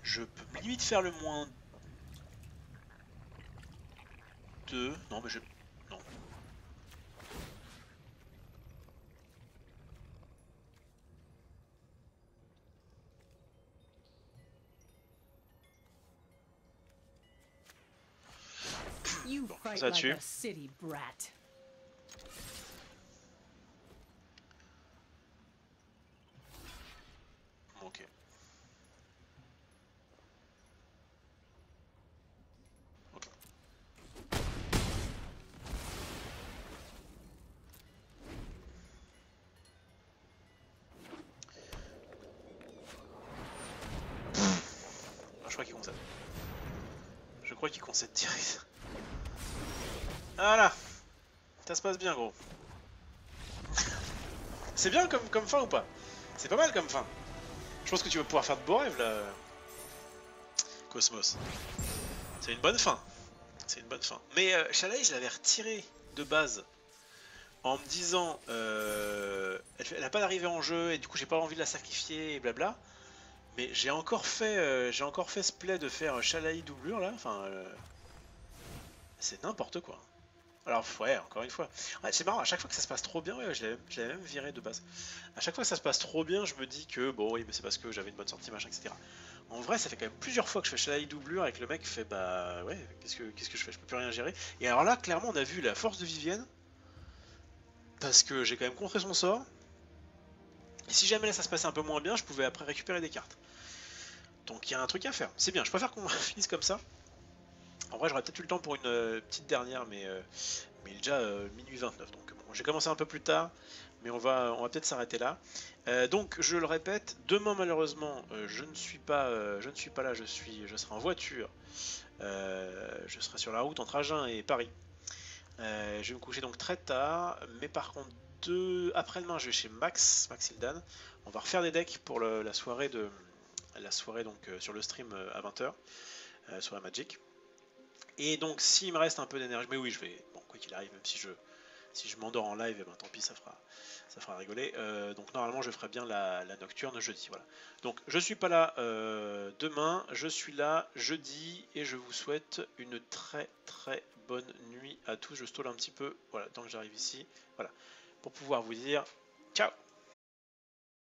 Je peux limite faire le moins 2. Non, mais je. You fight like tue. a city brat. Se passe bien, gros. (laughs) C'est bien comme, comme fin ou pas? C'est pas mal comme fin. Je pense que tu vas pouvoir faire de beaux rêves là. Cosmos. C'est une bonne fin. C'est une bonne fin. Mais euh, je l'avais retiré de base en me disant euh, elle, fait- elle a pas d'arrivée en jeu et du coup j'ai pas envie de la sacrifier et blabla. Mais j'ai encore fait euh, j'ai encore fait ce play de faire Shalai doublure là. Enfin, euh, c'est n'importe quoi. Alors ouais, encore une fois. C'est marrant, à chaque fois que ça se passe trop bien, je l'avais même viré de base. À chaque fois que ça se passe trop bien, je me dis que bon oui, mais c'est parce que j'avais une bonne sortie, machin, etc. En vrai, ça fait quand même plusieurs fois que je fais Shalai doublure que le mec fait bah ouais, qu'est-ce que que je fais? Je peux plus rien gérer. Et alors là, clairement, on a vu la force de Vivienne parce que j'ai quand même contré son sort. Et si jamais là ça se passait un peu moins bien, je pouvais après récupérer des cartes. Donc il y a un truc à faire. C'est bien, je préfère qu'on (laughs) finisse comme ça. En vrai, j'aurais peut-être eu le temps pour une euh, petite dernière, mais, euh, mais il est déjà euh, minuit 29. Donc bon, j'ai commencé un peu plus tard, mais on va, on va peut-être s'arrêter là. Donc je le répète, demain malheureusement, je ne suis pas, je ne suis pas là. Je suis, je serai en voiture. Je serai sur la route entre Agen et Paris. Je vais me coucher donc très tard, mais par contre après-demain, je vais chez Max, Max Hildan. On va refaire des decks pour le- la soirée de, la soirée donc sur le stream à 20h, euh, soirée Magic. Et donc s'il me reste un peu d'énergie, mais oui je vais, bon quoi qu'il arrive, même si je, si je m'endors en live, eh ben, tant pis ça fera, ça fera rigoler. Euh, donc normalement je ferai bien la, la nocturne jeudi, voilà. Donc je suis pas là euh, demain, je suis là jeudi et je vous souhaite une très très bonne nuit à tous. Je stole un petit peu, voilà, tant que j'arrive ici, voilà, pour pouvoir vous dire ciao.